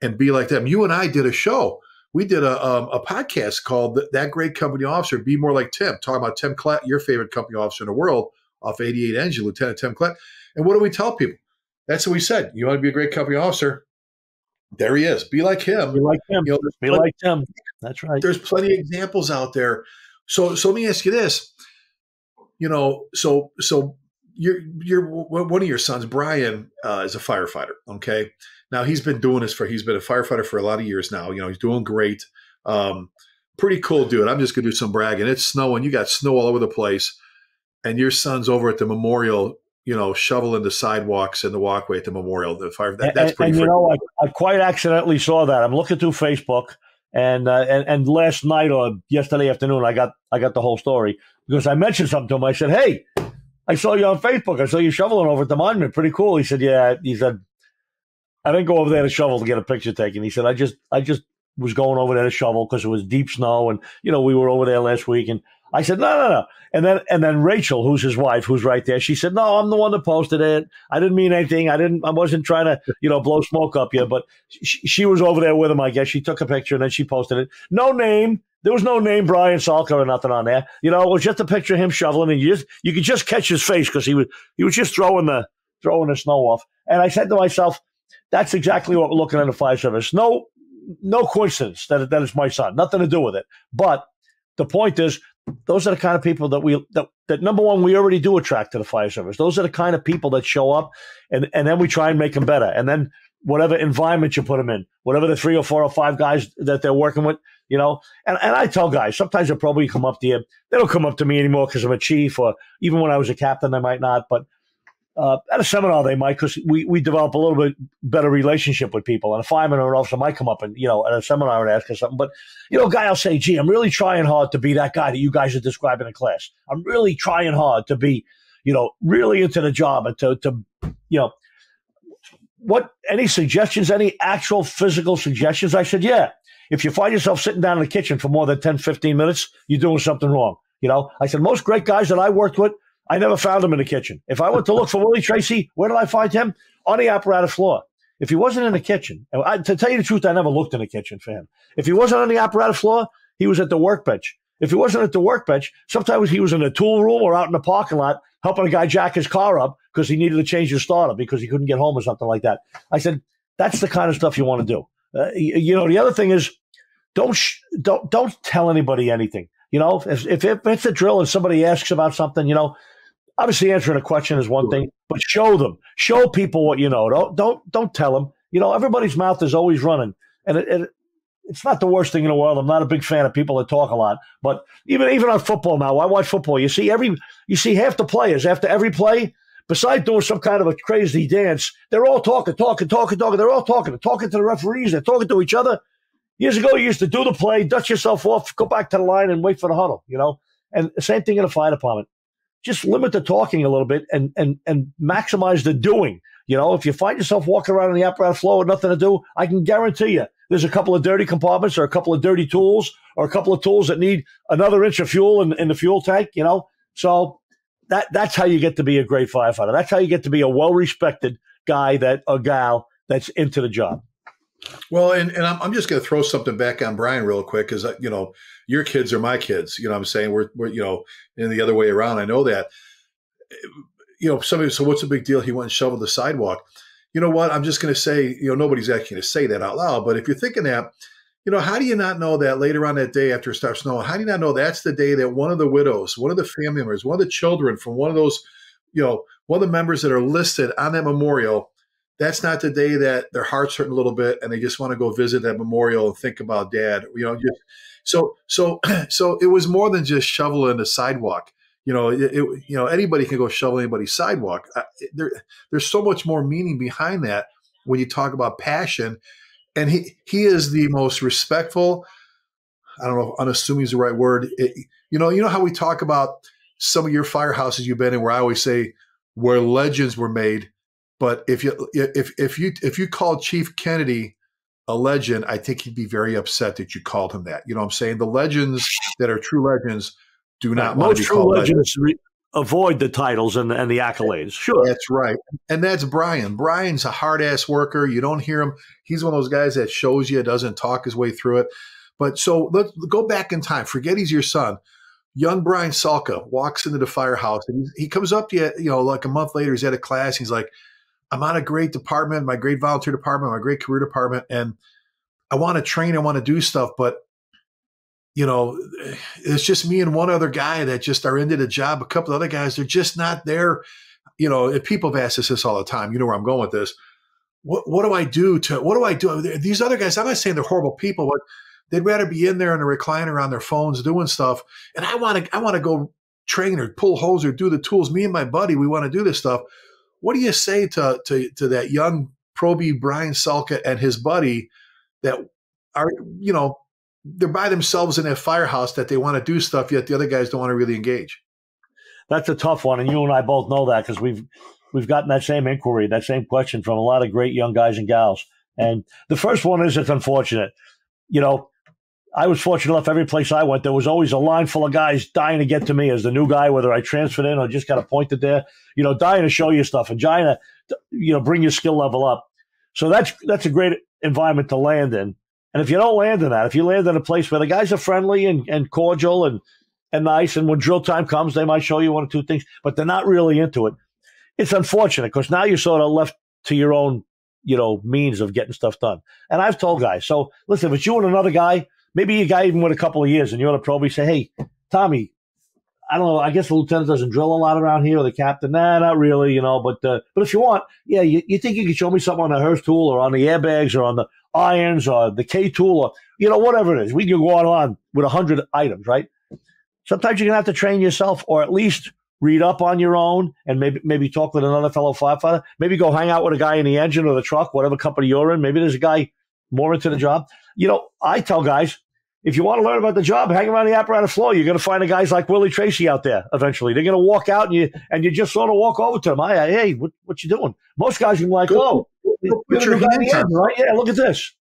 S4: and be like them you and i did a show we did a, um, a podcast called that great company officer be more like tim talking about tim klett your favorite company officer in the world off 88 engine lieutenant tim klett and what do we tell people that's what we said you want to be a great company officer there he is. Be like him.
S5: Be like him. You know, Be plenty, like him. That's right.
S4: There's plenty of examples out there. So, so let me ask you this. You know, so so you're you're one of your sons, Brian, uh, is a firefighter. Okay, now he's been doing this for he's been a firefighter for a lot of years now. You know, he's doing great. Um, pretty cool dude. I'm just gonna do some bragging. It's snowing. You got snow all over the place, and your son's over at the memorial you know, shoveling the sidewalks and the walkway at the memorial. The fire that, that's pretty.
S5: And, and you know, I, I, quite accidentally saw that. I'm looking through Facebook, and, uh, and and last night or yesterday afternoon, I got I got the whole story because I mentioned something to him. I said, "Hey, I saw you on Facebook. I saw you shoveling over at the monument. Pretty cool." He said, "Yeah." He said, "I didn't go over there to shovel to get a picture taken." He said, "I just I just was going over there to shovel because it was deep snow, and you know we were over there last week and." I said, no, no, no. And then, and then Rachel, who's his wife, who's right there, she said, no, I'm the one that posted it. I didn't mean anything. I didn't, I wasn't trying to, you know, blow smoke up yet, but she, she was over there with him, I guess. She took a picture and then she posted it. No name. There was no name Brian Salka or nothing on there. You know, it was just a picture of him shoveling and you just, you could just catch his face because he was, he was just throwing the, throwing the snow off. And I said to myself, that's exactly what we're looking at the fire service. No, no coincidence that, that is my son. Nothing to do with it. But the point is, those are the kind of people that we that, that number one we already do attract to the fire service. Those are the kind of people that show up, and and then we try and make them better. And then whatever environment you put them in, whatever the three or four or five guys that they're working with, you know. And and I tell guys sometimes they'll probably come up to you. They don't come up to me anymore because I'm a chief, or even when I was a captain, they might not. But uh, at a seminar, they might because we, we develop a little bit better relationship with people. And a fireman or an officer might come up and you know at a seminar and ask us something. But you know, a guy will say, "Gee, I'm really trying hard to be that guy that you guys are describing in class. I'm really trying hard to be, you know, really into the job and to to you know." What any suggestions, any actual physical suggestions? I said, yeah. If you find yourself sitting down in the kitchen for more than 10, 15 minutes, you're doing something wrong. You know, I said, most great guys that I worked with, I never found him in the kitchen. If I went to look for Willie Tracy, where did I find him? On the apparatus floor. If he wasn't in the kitchen, I, to tell you the truth, I never looked in the kitchen for him. If he wasn't on the apparatus floor, he was at the workbench. If he wasn't at the workbench, sometimes he was in the tool room or out in the parking lot helping a guy jack his car up because he needed to change his starter because he couldn't get home or something like that. I said, that's the kind of stuff you want to do. Uh, you, know, the other thing is don't, sh- don't, don't tell anybody anything. You know, if, if, if it's a drill and somebody asks about something, you know, obviously answering a question is one thing, but show them, show people what you know. Don't don't don't tell them. You know, everybody's mouth is always running, and it, it, it's not the worst thing in the world. I'm not a big fan of people that talk a lot, but even even on football now, I watch football. You see every you see half the players after every play. Besides doing some kind of a crazy dance, they're all talking, talking, talking, talking. They're all talking, They're talking to the referees. They're talking to each other. Years ago, you used to do the play, dust yourself off, go back to the line, and wait for the huddle. You know, and the same thing in the fire department. Just limit the talking a little bit and and and maximize the doing. You know, if you find yourself walking around in the apparatus floor with nothing to do, I can guarantee you there's a couple of dirty compartments or a couple of dirty tools or a couple of tools that need another inch of fuel in, in the fuel tank. You know, so that that's how you get to be a great firefighter. That's how you get to be a well respected guy that a gal that's into the job.
S4: Well, and, and I'm, I'm just going to throw something back on Brian real quick because, uh, you know, your kids are my kids. You know I'm saying? We're, we're, you know, in the other way around. I know that. You know, somebody, so what's the big deal? He went and shoveled the sidewalk. You know what? I'm just going to say, you know, nobody's actually going to say that out loud. But if you're thinking that, you know, how do you not know that later on that day after it starts snowing? How do you not know that's the day that one of the widows, one of the family members, one of the children from one of those, you know, one of the members that are listed on that memorial that's not the day that their heart's hurting a little bit and they just want to go visit that memorial and think about dad. You know, just, so so so it was more than just shoveling the sidewalk. You know, it, it, you know anybody can go shovel anybody's sidewalk. there, there's so much more meaning behind that when you talk about passion. And he he is the most respectful. I don't know if unassuming is the right word. It, you know, you know how we talk about some of your firehouses you've been in, where I always say where legends were made but if you if if you if you called Chief Kennedy a legend, I think he'd be very upset that you called him that. You know what I'm saying? The legends that are true legends do not
S5: most
S4: true legends.
S5: Re- avoid the titles and, and the accolades. Sure,
S4: that's right, and that's Brian. Brian's a hard ass worker. You don't hear him. He's one of those guys that shows you, doesn't talk his way through it. But so let's go back in time. Forget he's your son. Young Brian Salka walks into the firehouse and he comes up to you, you know, like a month later. He's at a class. He's like, I'm on a great department, my great volunteer department, my great career department, and I want to train, I want to do stuff, but you know, it's just me and one other guy that just are into the job. A couple of other guys, they're just not there. You know, people have asked us this all the time. You know where I'm going with this. What what do I do to what do I do? These other guys, I'm not saying they're horrible people, but they'd rather be in there in a recliner on their phones doing stuff. And I want to I want to go train or pull hose or do the tools. Me and my buddy, we want to do this stuff. What do you say to to, to that young Proby Brian Salka and his buddy that are you know they're by themselves in that firehouse that they want to do stuff yet the other guys don't want to really engage.
S5: That's a tough one, and you and I both know that because we've we've gotten that same inquiry, that same question from a lot of great young guys and gals. And the first one is it's unfortunate. You know, I was fortunate enough every place I went, there was always a line full of guys dying to get to me as the new guy, whether I transferred in or just got appointed there, you know, dying to show you stuff and dying to, you know, bring your skill level up. So that's, that's a great environment to land in. And if you don't land in that, if you land in a place where the guys are friendly and, and cordial and, and nice, and when drill time comes, they might show you one or two things, but they're not really into it. It's unfortunate because now you're sort of left to your own, you know, means of getting stuff done. And I've told guys, so listen, if it's you and another guy, maybe a guy even with a couple of years, and you're to probably say, "Hey, Tommy, I don't know. I guess the lieutenant doesn't drill a lot around here, or the captain. Nah, not really, you know. But uh, but if you want, yeah, you, you think you can show me something on the Hurst tool, or on the airbags, or on the irons, or the K tool, or you know whatever it is. We can go on on with a hundred items, right? Sometimes you're gonna have to train yourself, or at least read up on your own, and maybe maybe talk with another fellow firefighter. Maybe go hang out with a guy in the engine or the truck, whatever company you're in. Maybe there's a guy more into the job. You know, I tell guys if you want to learn about the job, hang around the apparatus floor. You're going to find a guys like Willie Tracy out there eventually. They're going to walk out and you and you just sort of walk over to them. Hey, hey, what, what you doing? Most guys are like, oh,
S4: put your hands on,
S5: right? Yeah, look at this.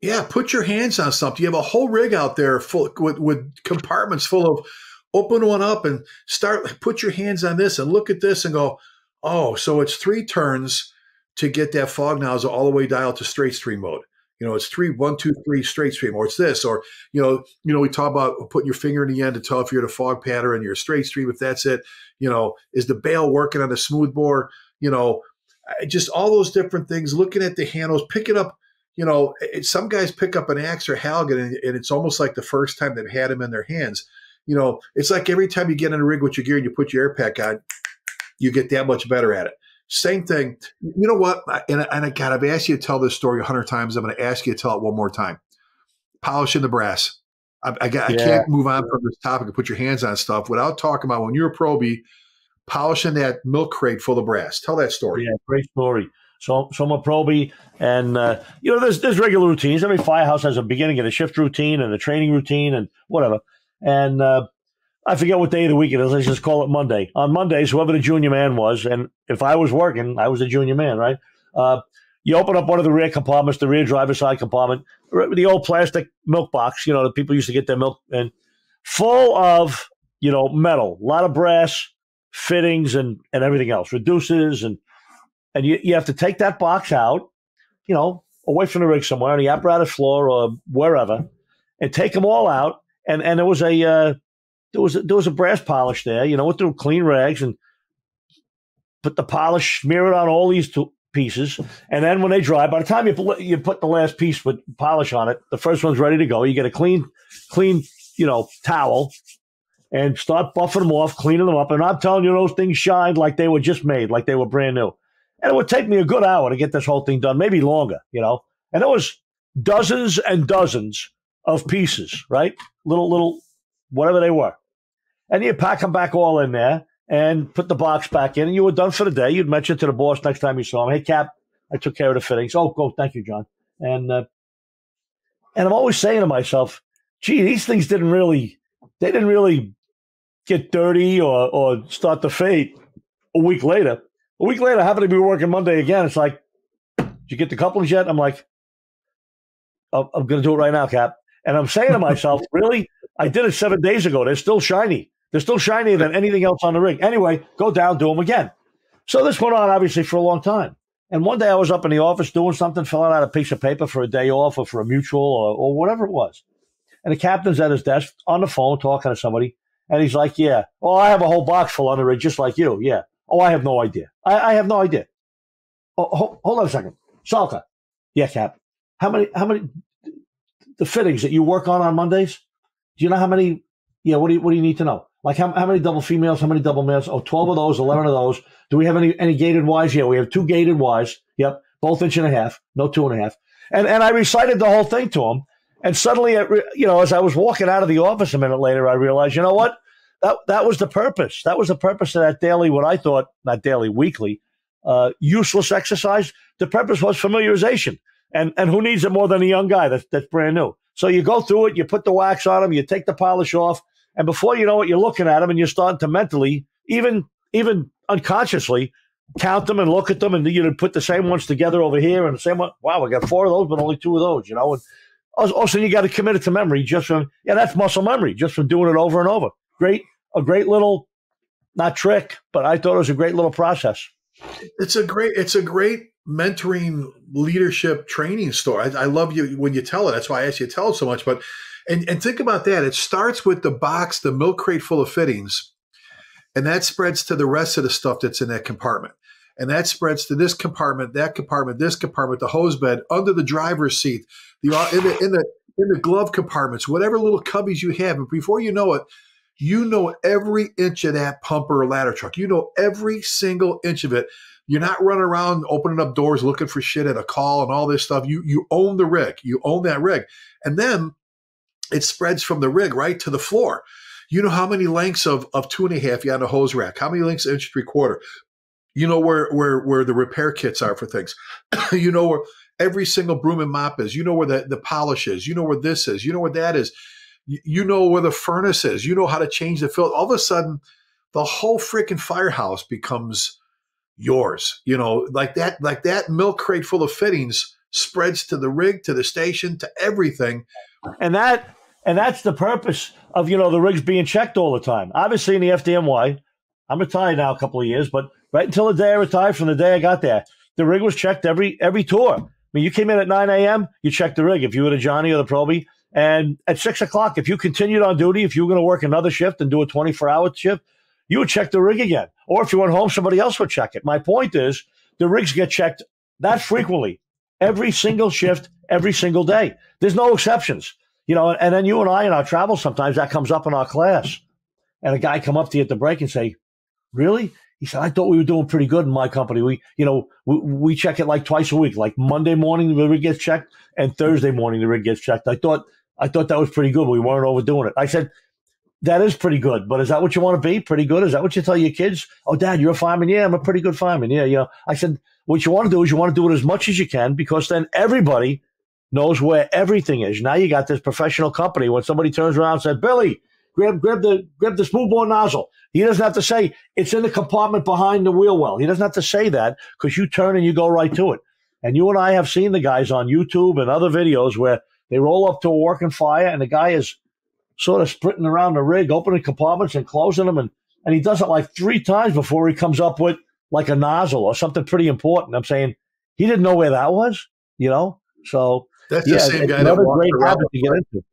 S4: Yeah, put your hands on something. You have a whole rig out there full with, with compartments full of. Open one up and start. Put your hands on this and look at this and go. Oh, so it's three turns to get that fog nozzle all the way dialed to straight stream mode you know, it's three, one, two, three straight stream, or it's this, or you know, you know, we talk about putting your finger in the end to tell if you're at a fog pattern and you're a straight stream. If that's it, you know, is the bail working on the smooth bore? You know, just all those different things. Looking at the handles, picking up. You know, it, some guys pick up an axe or Halligan, and, and it's almost like the first time they've had them in their hands. You know, it's like every time you get in a rig with your gear and you put your air pack on, you get that much better at it. Same thing. You know what? And, and I, God, I've asked you to tell this story a hundred times. I'm going to ask you to tell it one more time. Polishing the brass. I, I, I yeah. can't move on from this topic and put your hands on stuff without talking about when you're a Proby polishing that milk crate full of brass. Tell that story.
S5: Yeah, great story. So, so I'm a probie, and uh, you know, there's there's regular routines. Every firehouse has a beginning and a shift routine and a training routine and whatever. And uh, I forget what day of the week it is. Let's just call it Monday. On Mondays, whoever the junior man was, and if I was working, I was a junior man, right? Uh, you open up one of the rear compartments, the rear driver's side compartment, the old plastic milk box, you know, that people used to get their milk in, full of, you know, metal, a lot of brass fittings and, and everything else, reducers. And, and you, you have to take that box out, you know, away from the rig somewhere on the apparatus floor or wherever and take them all out. And, and there was a, uh, there was a, there was a brass polish there, you know, with the clean rags and put the polish, smear it on all these two, pieces, and then when they dry, by the time you put, you put the last piece with polish on it, the first one's ready to go. You get a clean, clean, you know, towel, and start buffing them off, cleaning them up. And I'm telling you, those things shined like they were just made, like they were brand new. And it would take me a good hour to get this whole thing done, maybe longer, you know. And it was dozens and dozens of pieces, right? Little, little, whatever they were. And you pack them back all in there and put the box back in, and you were done for the day. You'd mention to the boss next time you saw him, "Hey, Cap, I took care of the fittings." Oh, go, thank you, John. And uh, and I'm always saying to myself, "Gee, these things didn't really, they didn't really get dirty or or start to fade." A week later, a week later, I happen to be working Monday again. It's like, did you get the couplings yet? I'm like, oh, I'm going to do it right now, Cap. And I'm saying to myself, really? I did it seven days ago. They're still shiny. They're still shinier than anything else on the rig. Anyway, go down, do them again. So this went on obviously for a long time. And one day I was up in the office doing something, filling out a piece of paper for a day off or for a mutual or, or whatever it was. And the captain's at his desk on the phone talking to somebody. And he's like, Yeah, oh, I have a whole box full on the rig just like you. Yeah. Oh, I have no idea. I, I have no idea. Oh, hold, hold on a second. Salka. Yeah, Cap. How many, how many, the fittings that you work on on Mondays? Do you know how many? Yeah, what do you, what do you need to know? Like how, how many double females? How many double males? Oh, 12 of those, 11 of those. Do we have any, any gated Ys? Yeah, we have two gated Ys. Yep. Both inch and a half, no two and a half. And, and I recited the whole thing to him. And suddenly, you know, as I was walking out of the office a minute later, I realized, you know what? That, that was the purpose. That was the purpose of that daily, what I thought, not daily, weekly, uh, useless exercise. The purpose was familiarization. And, and who needs it more than a young guy that's, that's brand new? So you go through it, you put the wax on them, you take the polish off, and before you know it, you're looking at them and you're starting to mentally, even even unconsciously, count them and look at them and you know put the same ones together over here and the same one. Wow, we got four of those, but only two of those. You know, and also you got to commit it to memory just from yeah, that's muscle memory just from doing it over and over. Great, a great little not trick, but I thought it was a great little process.
S4: It's a great, it's a great mentoring leadership training story. I, I love you when you tell it. That's why I ask you to tell it so much. But and, and think about that. It starts with the box, the milk crate full of fittings, and that spreads to the rest of the stuff that's in that compartment. And that spreads to this compartment, that compartment, this compartment, the hose bed, under the driver's seat, the uh, in the in the in the glove compartments, whatever little cubbies you have. And before you know it, you know every inch of that pumper ladder truck. You know every single inch of it. You're not running around opening up doors looking for shit at a call and all this stuff. You you own the rig. You own that rig. And then it spreads from the rig right to the floor. You know how many lengths of, of two and a half you on a hose rack, how many lengths inch three quarter. You know where where where the repair kits are for things. you know where every single broom and mop is. You know where the, the polish is. You know where this is. You know where that is. You, you know where the furnace is. You know how to change the filter. All of a sudden, the whole freaking firehouse becomes yours. You know, like that, like that milk crate full of fittings spreads to the rig, to the station, to everything.
S5: And that and that's the purpose of, you know, the rigs being checked all the time. Obviously, in the FDNY, I'm retired now a couple of years, but right until the day I retired, from the day I got there, the rig was checked every every tour. I mean, you came in at 9 a.m., you checked the rig if you were the Johnny or the Proby. And at 6 o'clock, if you continued on duty, if you were going to work another shift and do a 24 hour shift, you would check the rig again. Or if you went home, somebody else would check it. My point is, the rigs get checked that frequently, every single shift, every single day. There's no exceptions. You know, and then you and I in our travel sometimes that comes up in our class. And a guy come up to you at the break and say, Really? He said, I thought we were doing pretty good in my company. We, you know, we, we check it like twice a week. Like Monday morning the rig gets checked and Thursday morning the rig gets checked. I thought I thought that was pretty good. We weren't overdoing it. I said, that is pretty good. But is that what you want to be? Pretty good? Is that what you tell your kids? Oh, Dad, you're a fireman. Yeah, I'm a pretty good fireman. Yeah, you know. I said, what you want to do is you want to do it as much as you can because then everybody knows where everything is. Now you got this professional company. When somebody turns around and says, Billy, grab grab the grab the smoothbore nozzle. He doesn't have to say it's in the compartment behind the wheel well. He doesn't have to say that because you turn and you go right to it. And you and I have seen the guys on YouTube and other videos where they roll up to a working fire and the guy is sort of sprinting around the rig, opening compartments and closing them. And, and he does it like three times before he comes up with like a nozzle or something pretty important. I'm saying he didn't know where that was, you know? So
S4: that's yeah, the same guy that
S5: great habit to get into.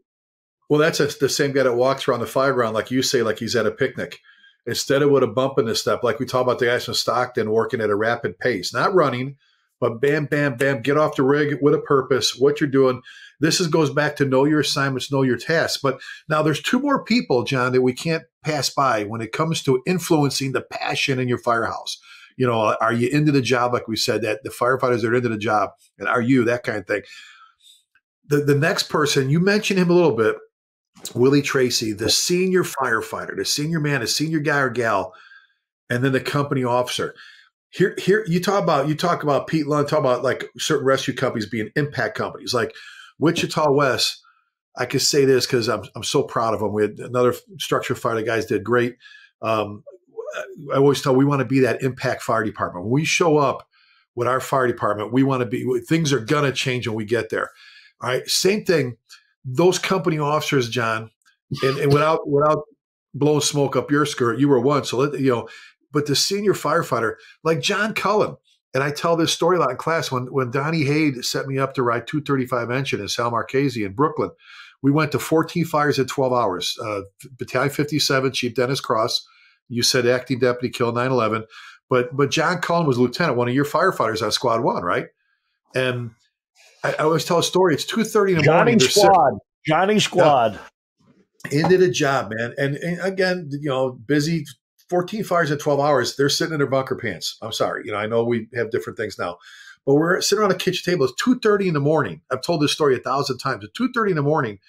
S4: Well, that's a, the same guy that walks around the fireground, like you say, like he's at a picnic. Instead of with a bump in the step, like we talk about the guys from Stockton working at a rapid pace, not running, but bam, bam, bam, get off the rig with a purpose, what you're doing. This is, goes back to know your assignments, know your tasks. But now there's two more people, John, that we can't pass by when it comes to influencing the passion in your firehouse. You know, are you into the job? Like we said, that the firefighters are into the job, and are you that kind of thing? The the next person you mentioned him a little bit, Willie Tracy, the senior firefighter, the senior man, the senior guy or gal, and then the company officer here here you talk about you talk about Pete Lund, talk about like certain rescue companies being impact companies like Wichita West. I could say this because I'm I'm so proud of them. We had another structure fire. The guys did great. Um, I always tell we want to be that impact fire department. When we show up with our fire department, we want to be things are gonna change when we get there. All right, same thing. Those company officers, John, and, and without without blowing smoke up your skirt, you were one. So let you know but the senior firefighter, like John Cullen, and I tell this story a lot in class when when Donnie Haid set me up to ride 235 engine in Sal Marchese in Brooklyn. We went to 14 fires in 12 hours. Uh, Battalion 57, Chief Dennis Cross. You said acting deputy killed 9/11, but but John Cullen was lieutenant, one of your firefighters on Squad One, right? And I, I always tell a story. It's 2:30 in the
S5: Johnny
S4: morning.
S5: Squad. Johnny Squad.
S4: Yeah. Into the job, man. And, and again, you know, busy 14 fires in 12 hours, they're sitting in their bunker pants. I'm sorry. You know, I know we have different things now, but we're sitting around a kitchen table. It's 2.30 in the morning. I've told this story a thousand times. At 2.30 in the morning,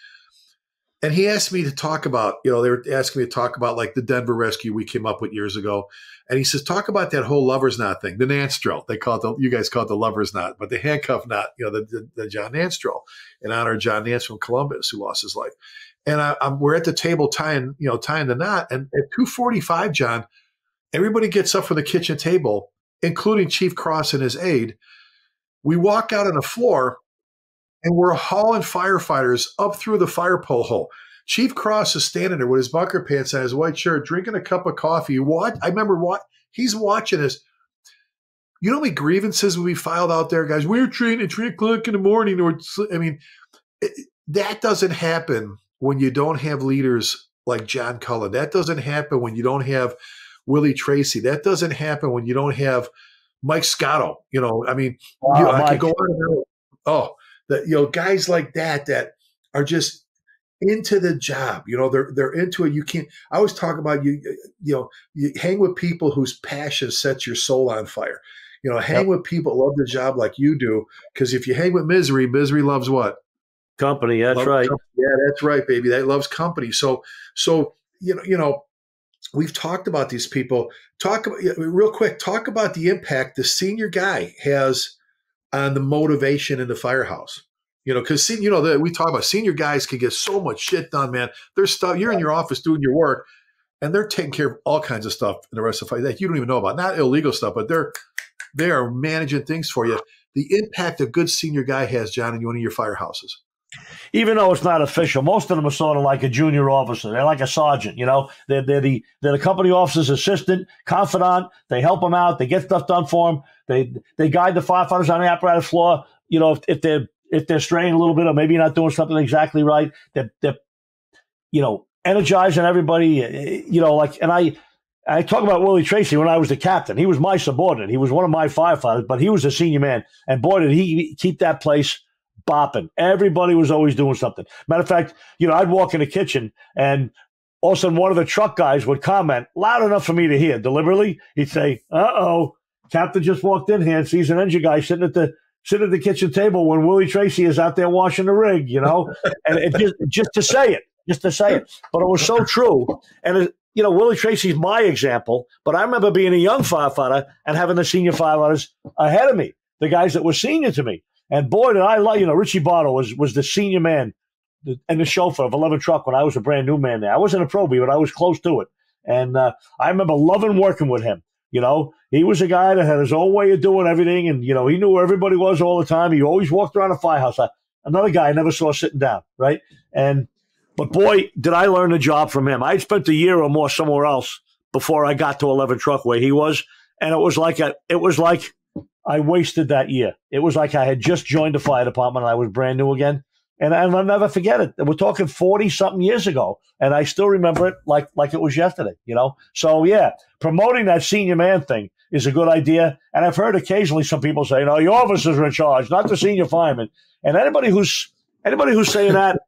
S4: and he asked me to talk about, you know, they were asking me to talk about like the Denver rescue we came up with years ago. And he says, talk about that whole lover's knot thing, the Nance drill. They call it the, you guys call it the lover's knot, but the handcuff knot, you know, the, the, the John Nance drill in honor of John Nance from Columbus who lost his life. And I, I'm, we're at the table tying, you know, tying the knot. And at 245, John, Everybody gets up from the kitchen table, including Chief Cross and his aide. We walk out on the floor and we're hauling firefighters up through the fire pole hole. Chief Cross is standing there with his bunker pants and his white shirt, drinking a cup of coffee. What I remember what he's watching this. You know how many grievances we filed out there, guys? We're trained at three o'clock in the morning, or I mean, it, that doesn't happen when you don't have leaders like John Cullen. That doesn't happen when you don't have Willie Tracy. That doesn't happen when you don't have Mike Scotto. You know, I mean, wow, you, I could go on. Oh, that you know, guys like that that are just into the job. You know, they're they're into it. You can't. I always talk about you. Uh, you know, you hang with people whose passion sets your soul on fire. You know, hang yep. with people love the job like you do. Because if you hang with misery, misery loves what?
S5: Company. That's right.
S4: Company. Yeah, that's right, baby. That loves company. So, so you know, you know, we've talked about these people. Talk about real quick. Talk about the impact the senior guy has on the motivation in the firehouse. You know, because you know that we talk about senior guys can get so much shit done, man. There's stuff you're in your office doing your work, and they're taking care of all kinds of stuff in the rest of the fight that you don't even know about. Not illegal stuff, but they're they are managing things for you. The impact a good senior guy has, John, in one of your firehouses
S5: even though it's not official, most of them are sort of like a junior officer. They're like a sergeant, you know. They're, they're the they're the company officer's assistant, confidant. They help them out. They get stuff done for them. They they guide the firefighters on the apparatus floor. You know, if, if they're if they're straying a little bit or maybe not doing something exactly right, they're, they're you know energizing everybody. You know, like and I. I talk about Willie Tracy when I was the captain. He was my subordinate. He was one of my firefighters, but he was a senior man. And boy, did he keep that place bopping. Everybody was always doing something. Matter of fact, you know, I'd walk in the kitchen and all of a sudden one of the truck guys would comment loud enough for me to hear deliberately. He'd say, uh oh, Captain just walked in here and sees an engine guy sitting at the sitting at the kitchen table when Willie Tracy is out there washing the rig, you know, and it just just to say it, just to say it. But it was so true. And, it, you know, Willie Tracy's my example, but I remember being a young firefighter and having the senior firefighters ahead of me, the guys that were senior to me. And boy, did I like, you know, Richie Bottle was, was the senior man and the chauffeur of 11 Truck when I was a brand new man there. I wasn't a probie, but I was close to it. And uh, I remember loving working with him. You know, he was a guy that had his own way of doing everything, and you know, he knew where everybody was all the time. He always walked around a firehouse. Another guy I never saw sitting down, right? And but boy, did I learn a job from him. I spent a year or more somewhere else before I got to 11 Truck where he was, and it was like a, it was like I wasted that year. It was like I had just joined the fire department and I was brand new again. And, and I'll never forget it. We're talking 40 something years ago. And I still remember it like, like it was yesterday, you know? So yeah, promoting that senior man thing is a good idea. And I've heard occasionally some people say, no, your officers are in charge, not the senior fireman. And anybody who's, anybody who's saying that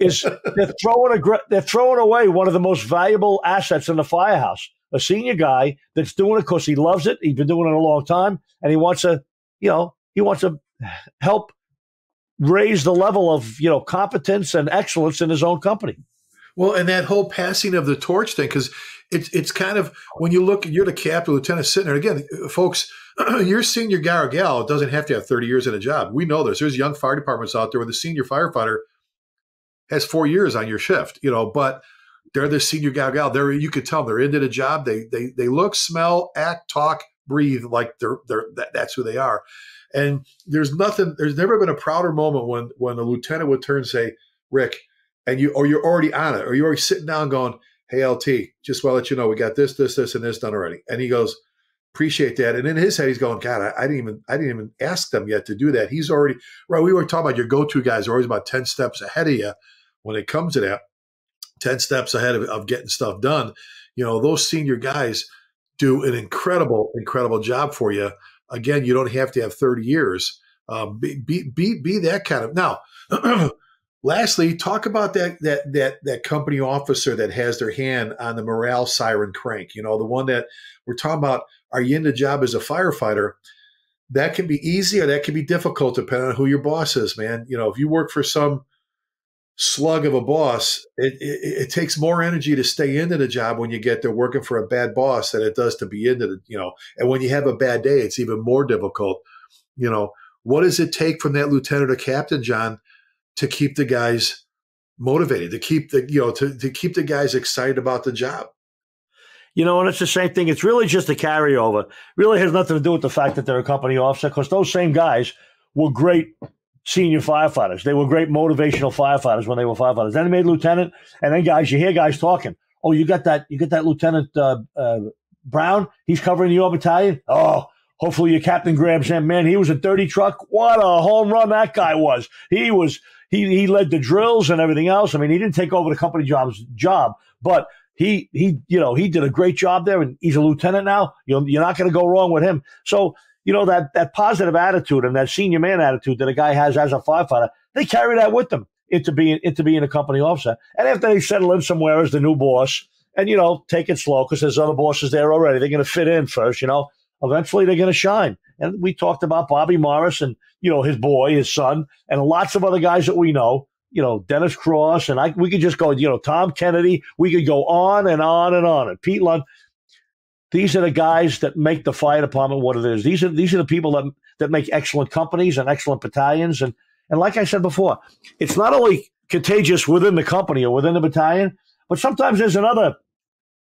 S5: is they're throwing a, they're throwing away one of the most valuable assets in the firehouse. A senior guy that's doing it because he loves it. He's been doing it a long time and he wants to, you know, he wants to help raise the level of you know competence and excellence in his own company.
S4: Well, and that whole passing of the torch thing, because it's it's kind of when you look, you're the captain, lieutenant sitting there. Again, folks, your senior guy or gal doesn't have to have 30 years in a job. We know this. There's young fire departments out there where the senior firefighter has four years on your shift, you know, but they're the senior guy or gal. They're you could tell they're into the job. They they they look, smell, act, talk, breathe like they're they're that, that's who they are. And there's nothing, there's never been a prouder moment when when a lieutenant would turn and say, Rick, and you or you're already on it, or you're already sitting down going, Hey LT, just want to let you know we got this, this, this, and this done already. And he goes, Appreciate that. And in his head, he's going, God, I, I didn't even I didn't even ask them yet to do that. He's already right. We were talking about your go-to guys are always about 10 steps ahead of you when it comes to that, 10 steps ahead of, of getting stuff done. You know, those senior guys do an incredible, incredible job for you again, you don't have to have 30 years. Um, be, be, be, be that kind of now. lastly, talk about that that that that company officer that has their hand on the morale siren crank. You know, the one that we're talking about. Are you in the job as a firefighter? That can be easy or that can be difficult depending on who your boss is, man. You know, if you work for some slug of a boss, it, it, it, takes more energy to stay into the job when you get there working for a bad boss than it does to be into the, you know, and when you have a bad day, it's even more difficult. You know, what does it take from that lieutenant or captain, John, to keep the guys motivated, to keep the, you know, to, to keep the guys excited about the job?
S5: You know, and it's the same thing. It's really just a carryover. Really has nothing to do with the fact that they're a company officer because those same guys were great senior firefighters. They were great motivational firefighters when they were firefighters. Then they made lieutenant, and then guys, you hear guys talking. Oh, you got that? You got that Lieutenant uh, uh, Brown? He's covering your battalion. Oh, hopefully your captain grabs him. Man, he was a dirty truck. What a home run that guy was. He was. He he led the drills and everything else. I mean, he didn't take over the company job's job, but he he you know he did a great job there, and he's a lieutenant now. You're, you're not going to go wrong with him. So you know, that, that positive attitude and that senior man attitude that a guy has as a firefighter, they carry that with them into being, into being a company officer. And after they settle in somewhere as the new boss and, you know, take it slow because there's other bosses there already, they're going to fit in first, you know, eventually they're going to shine. And we talked about Bobby Morris and, you know, his boy, his son, and lots of other guys that we know, you know, Dennis Cross, and I, we could just go, you know, Tom Kennedy. We could go on and on and on. And Pete Lund, these are the guys that make the fire department what it is. These are these are the people that that make excellent companies and excellent battalions. And and like I said before, it's not only contagious within the company or within the battalion, but sometimes there's another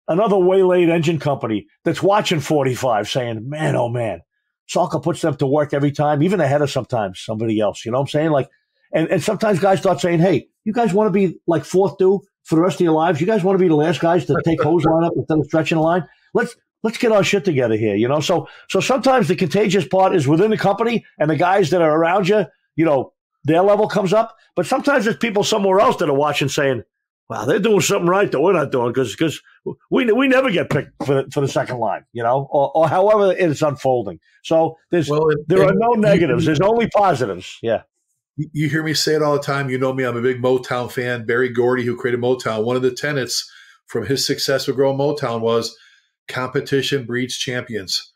S5: another waylaid engine company that's watching 45 saying, man, oh man, Salka puts them to work every time, even ahead of sometimes somebody else. You know what I'm saying? Like, and, and sometimes guys start saying, hey, you guys want to be like fourth due for the rest of your lives? You guys want to be the last guys to take hose line up instead of stretching the line? Let's let's get our shit together here, you know? So, so sometimes the contagious part is within the company and the guys that are around you, you know, their level comes up. But sometimes there's people somewhere else that are watching saying, wow, they're doing something right that we're not doing because because we we never get picked for the, for the second line, you know, or, or however it's unfolding. So there's well, there are no negatives. There's only positives. Yeah.
S4: You hear me say it all the time. You know me. I'm a big Motown fan. Berry Gordy, who created Motown, one of the tenets from his success with growing Motown was competition breeds champions.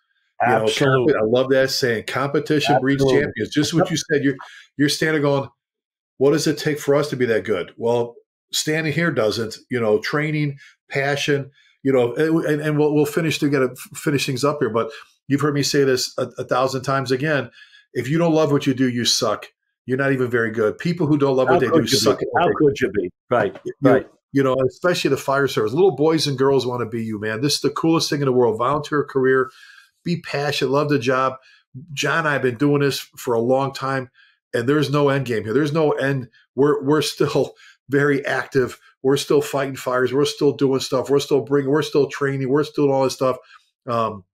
S4: You Absolutely. Know, I love that saying. Competition Absolutely. breeds champions. Just what you said. You're you're standing going, what does it take for us to be that good? Well, standing here doesn't. You know, training, passion. You know, and, and we'll, we'll finish to get to finish things up here. But you've heard me say this a, a thousand times again. If you don't love what you do, you suck. You're not even very good. People who don't love
S5: How
S4: what they do suck.
S5: be?
S4: at what
S5: How could you be? Right,
S4: you,
S5: right.
S4: You know, especially the fire service. Little boys and girls want to be you, man. This is the coolest thing in the world. Volunteer career, be passionate, love the job. John and I have been doing this for a long time, and there's no end game here. There's no end. We're we're still very active. We're still fighting fires. We're still doing stuff. We're still bringing. We're still training. We're still doing all this stuff um,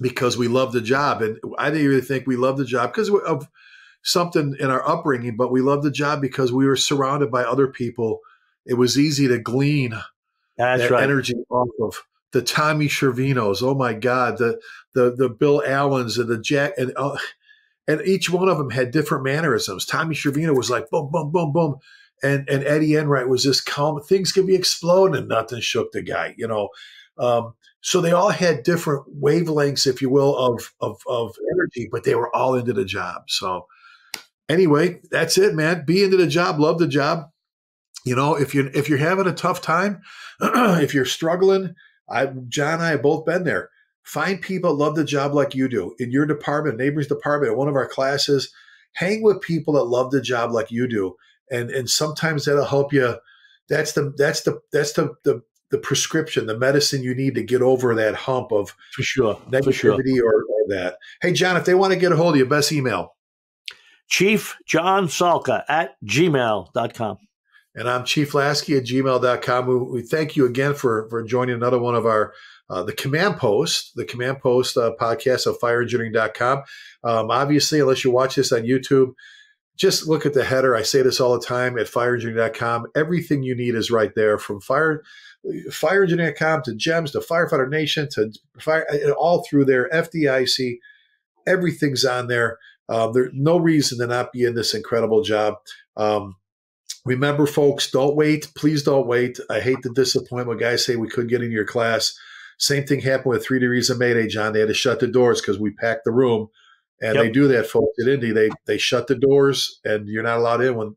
S4: because we love the job. And I didn't really think we love the job because of something in our upbringing, but we love the job because we were surrounded by other people. It was easy to glean
S5: That's
S4: that
S5: right.
S4: energy off of the Tommy Shervinos. Oh my God, the the the Bill Allens and the Jack and uh, and each one of them had different mannerisms. Tommy Shervino was like boom, boom, boom, boom, and and Eddie Enright was just calm. Things could be exploding, and nothing shook the guy. You know. Um, so they all had different wavelengths, if you will, of, of of energy, but they were all into the job. So anyway, that's it, man. Be into the job, love the job. You know, if you're if you're having a tough time, if you're struggling, I John and I have both been there. Find people that love the job like you do in your department, neighbors department, one of our classes. Hang with people that love the job like you do, and and sometimes that'll help you. That's the that's the that's the the the prescription, the medicine you need to get over that hump of
S5: For sure.
S4: negativity
S5: For sure.
S4: or, or that. Hey, John, if they want to get a hold of you, best email.
S5: Chief John Salka at gmail.com.
S4: And I'm Chief Lasky at gmail.com. We, thank you again for, for joining another one of our, uh, the Command Post, the Command Post uh, podcast of fireengineering.com. Um, obviously, unless you watch this on YouTube, just look at the header. I say this all the time at fireengineering.com. Everything you need is right there from fire, fireengineering.com to JEMS to Firefighter Nation to fire, all through there, FDIC. Everything's on there. Um, there's no reason to not be in this incredible job. Um, remember, folks, don't wait. Please don't wait. I hate the disappointment when guys say we couldn't get into your class. Same thing happened with Three Degrees of Mayday, John. They had to shut the doors because we packed the room. And
S5: Yep.
S4: they do that, folks, at Indy. They they shut the doors and you're not allowed in when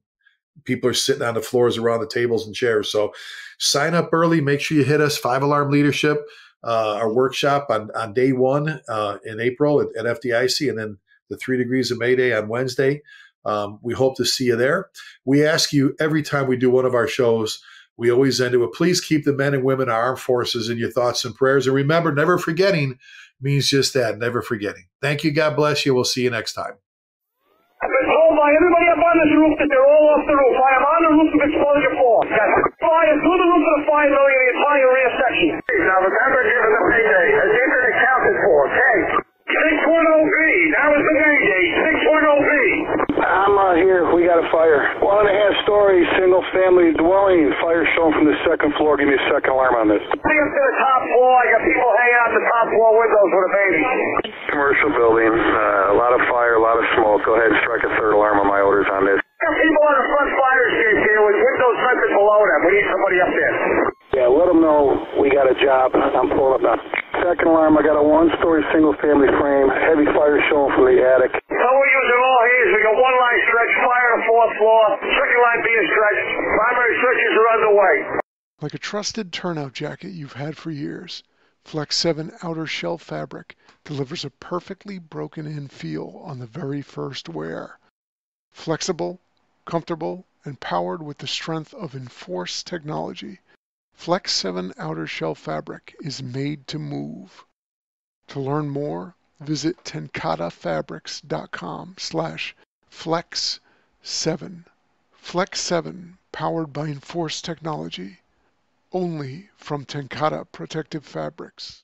S4: people are sitting on the floors around the tables and chairs. So sign up early. Make sure you hit us, Five Alarm Leadership, uh, our workshop on, on day one uh, in April at, at FDIC, and then the Three Degrees of Mayday on Wednesday. Um, we hope to see you there. We ask you every time we do one of our shows, we always end it with please keep the men and women, our armed forces, in your thoughts and prayers. And remember, never forgetting means just that, never forgetting. Thank you. God bless you. We'll see you next time.
S2: I've been told by everybody up on this roof that they're all off the roof. I am on the roof of exposure four. Got fire through the roof of the fire building in the entire rear section. Now remember, given the Mayday, has it been accounted for? Okay. 610B. That was the Mayday. 610B.
S3: I'm uh, here. We got a fire. One and a half story, single family dwelling. Fire shown from the second floor. Give me a second alarm on this.
S2: Bring to the top floor. I got people hanging out the top floor windows with a baby.
S3: Commercial building. Uh, a lot of fire, a lot of smoke. Go ahead and strike a third alarm on my orders on this.
S2: Got people on the front fire escape here with windows vented below them. We need somebody up there.
S3: Yeah, let them know we got a job. I'm pulling up now. Second alarm, I got a one-story single-family frame. Heavy fire showing from the attic.
S2: So we're using all hands. We got one line stretch, fire on the fourth floor, second line being stretched. Primary searches are underway.
S1: Like a trusted turnout jacket you've had for years, Flex 7 outer shell fabric delivers a perfectly broken in feel on the very first wear. Flexible, comfortable, and powered with the strength of Enforce technology, Flex 7 outer shell fabric is made to move. To learn more, visit tencatefabrics.com slash flex 7. Flex 7, powered by Enforce technology only from TenCate Protective Fabrics.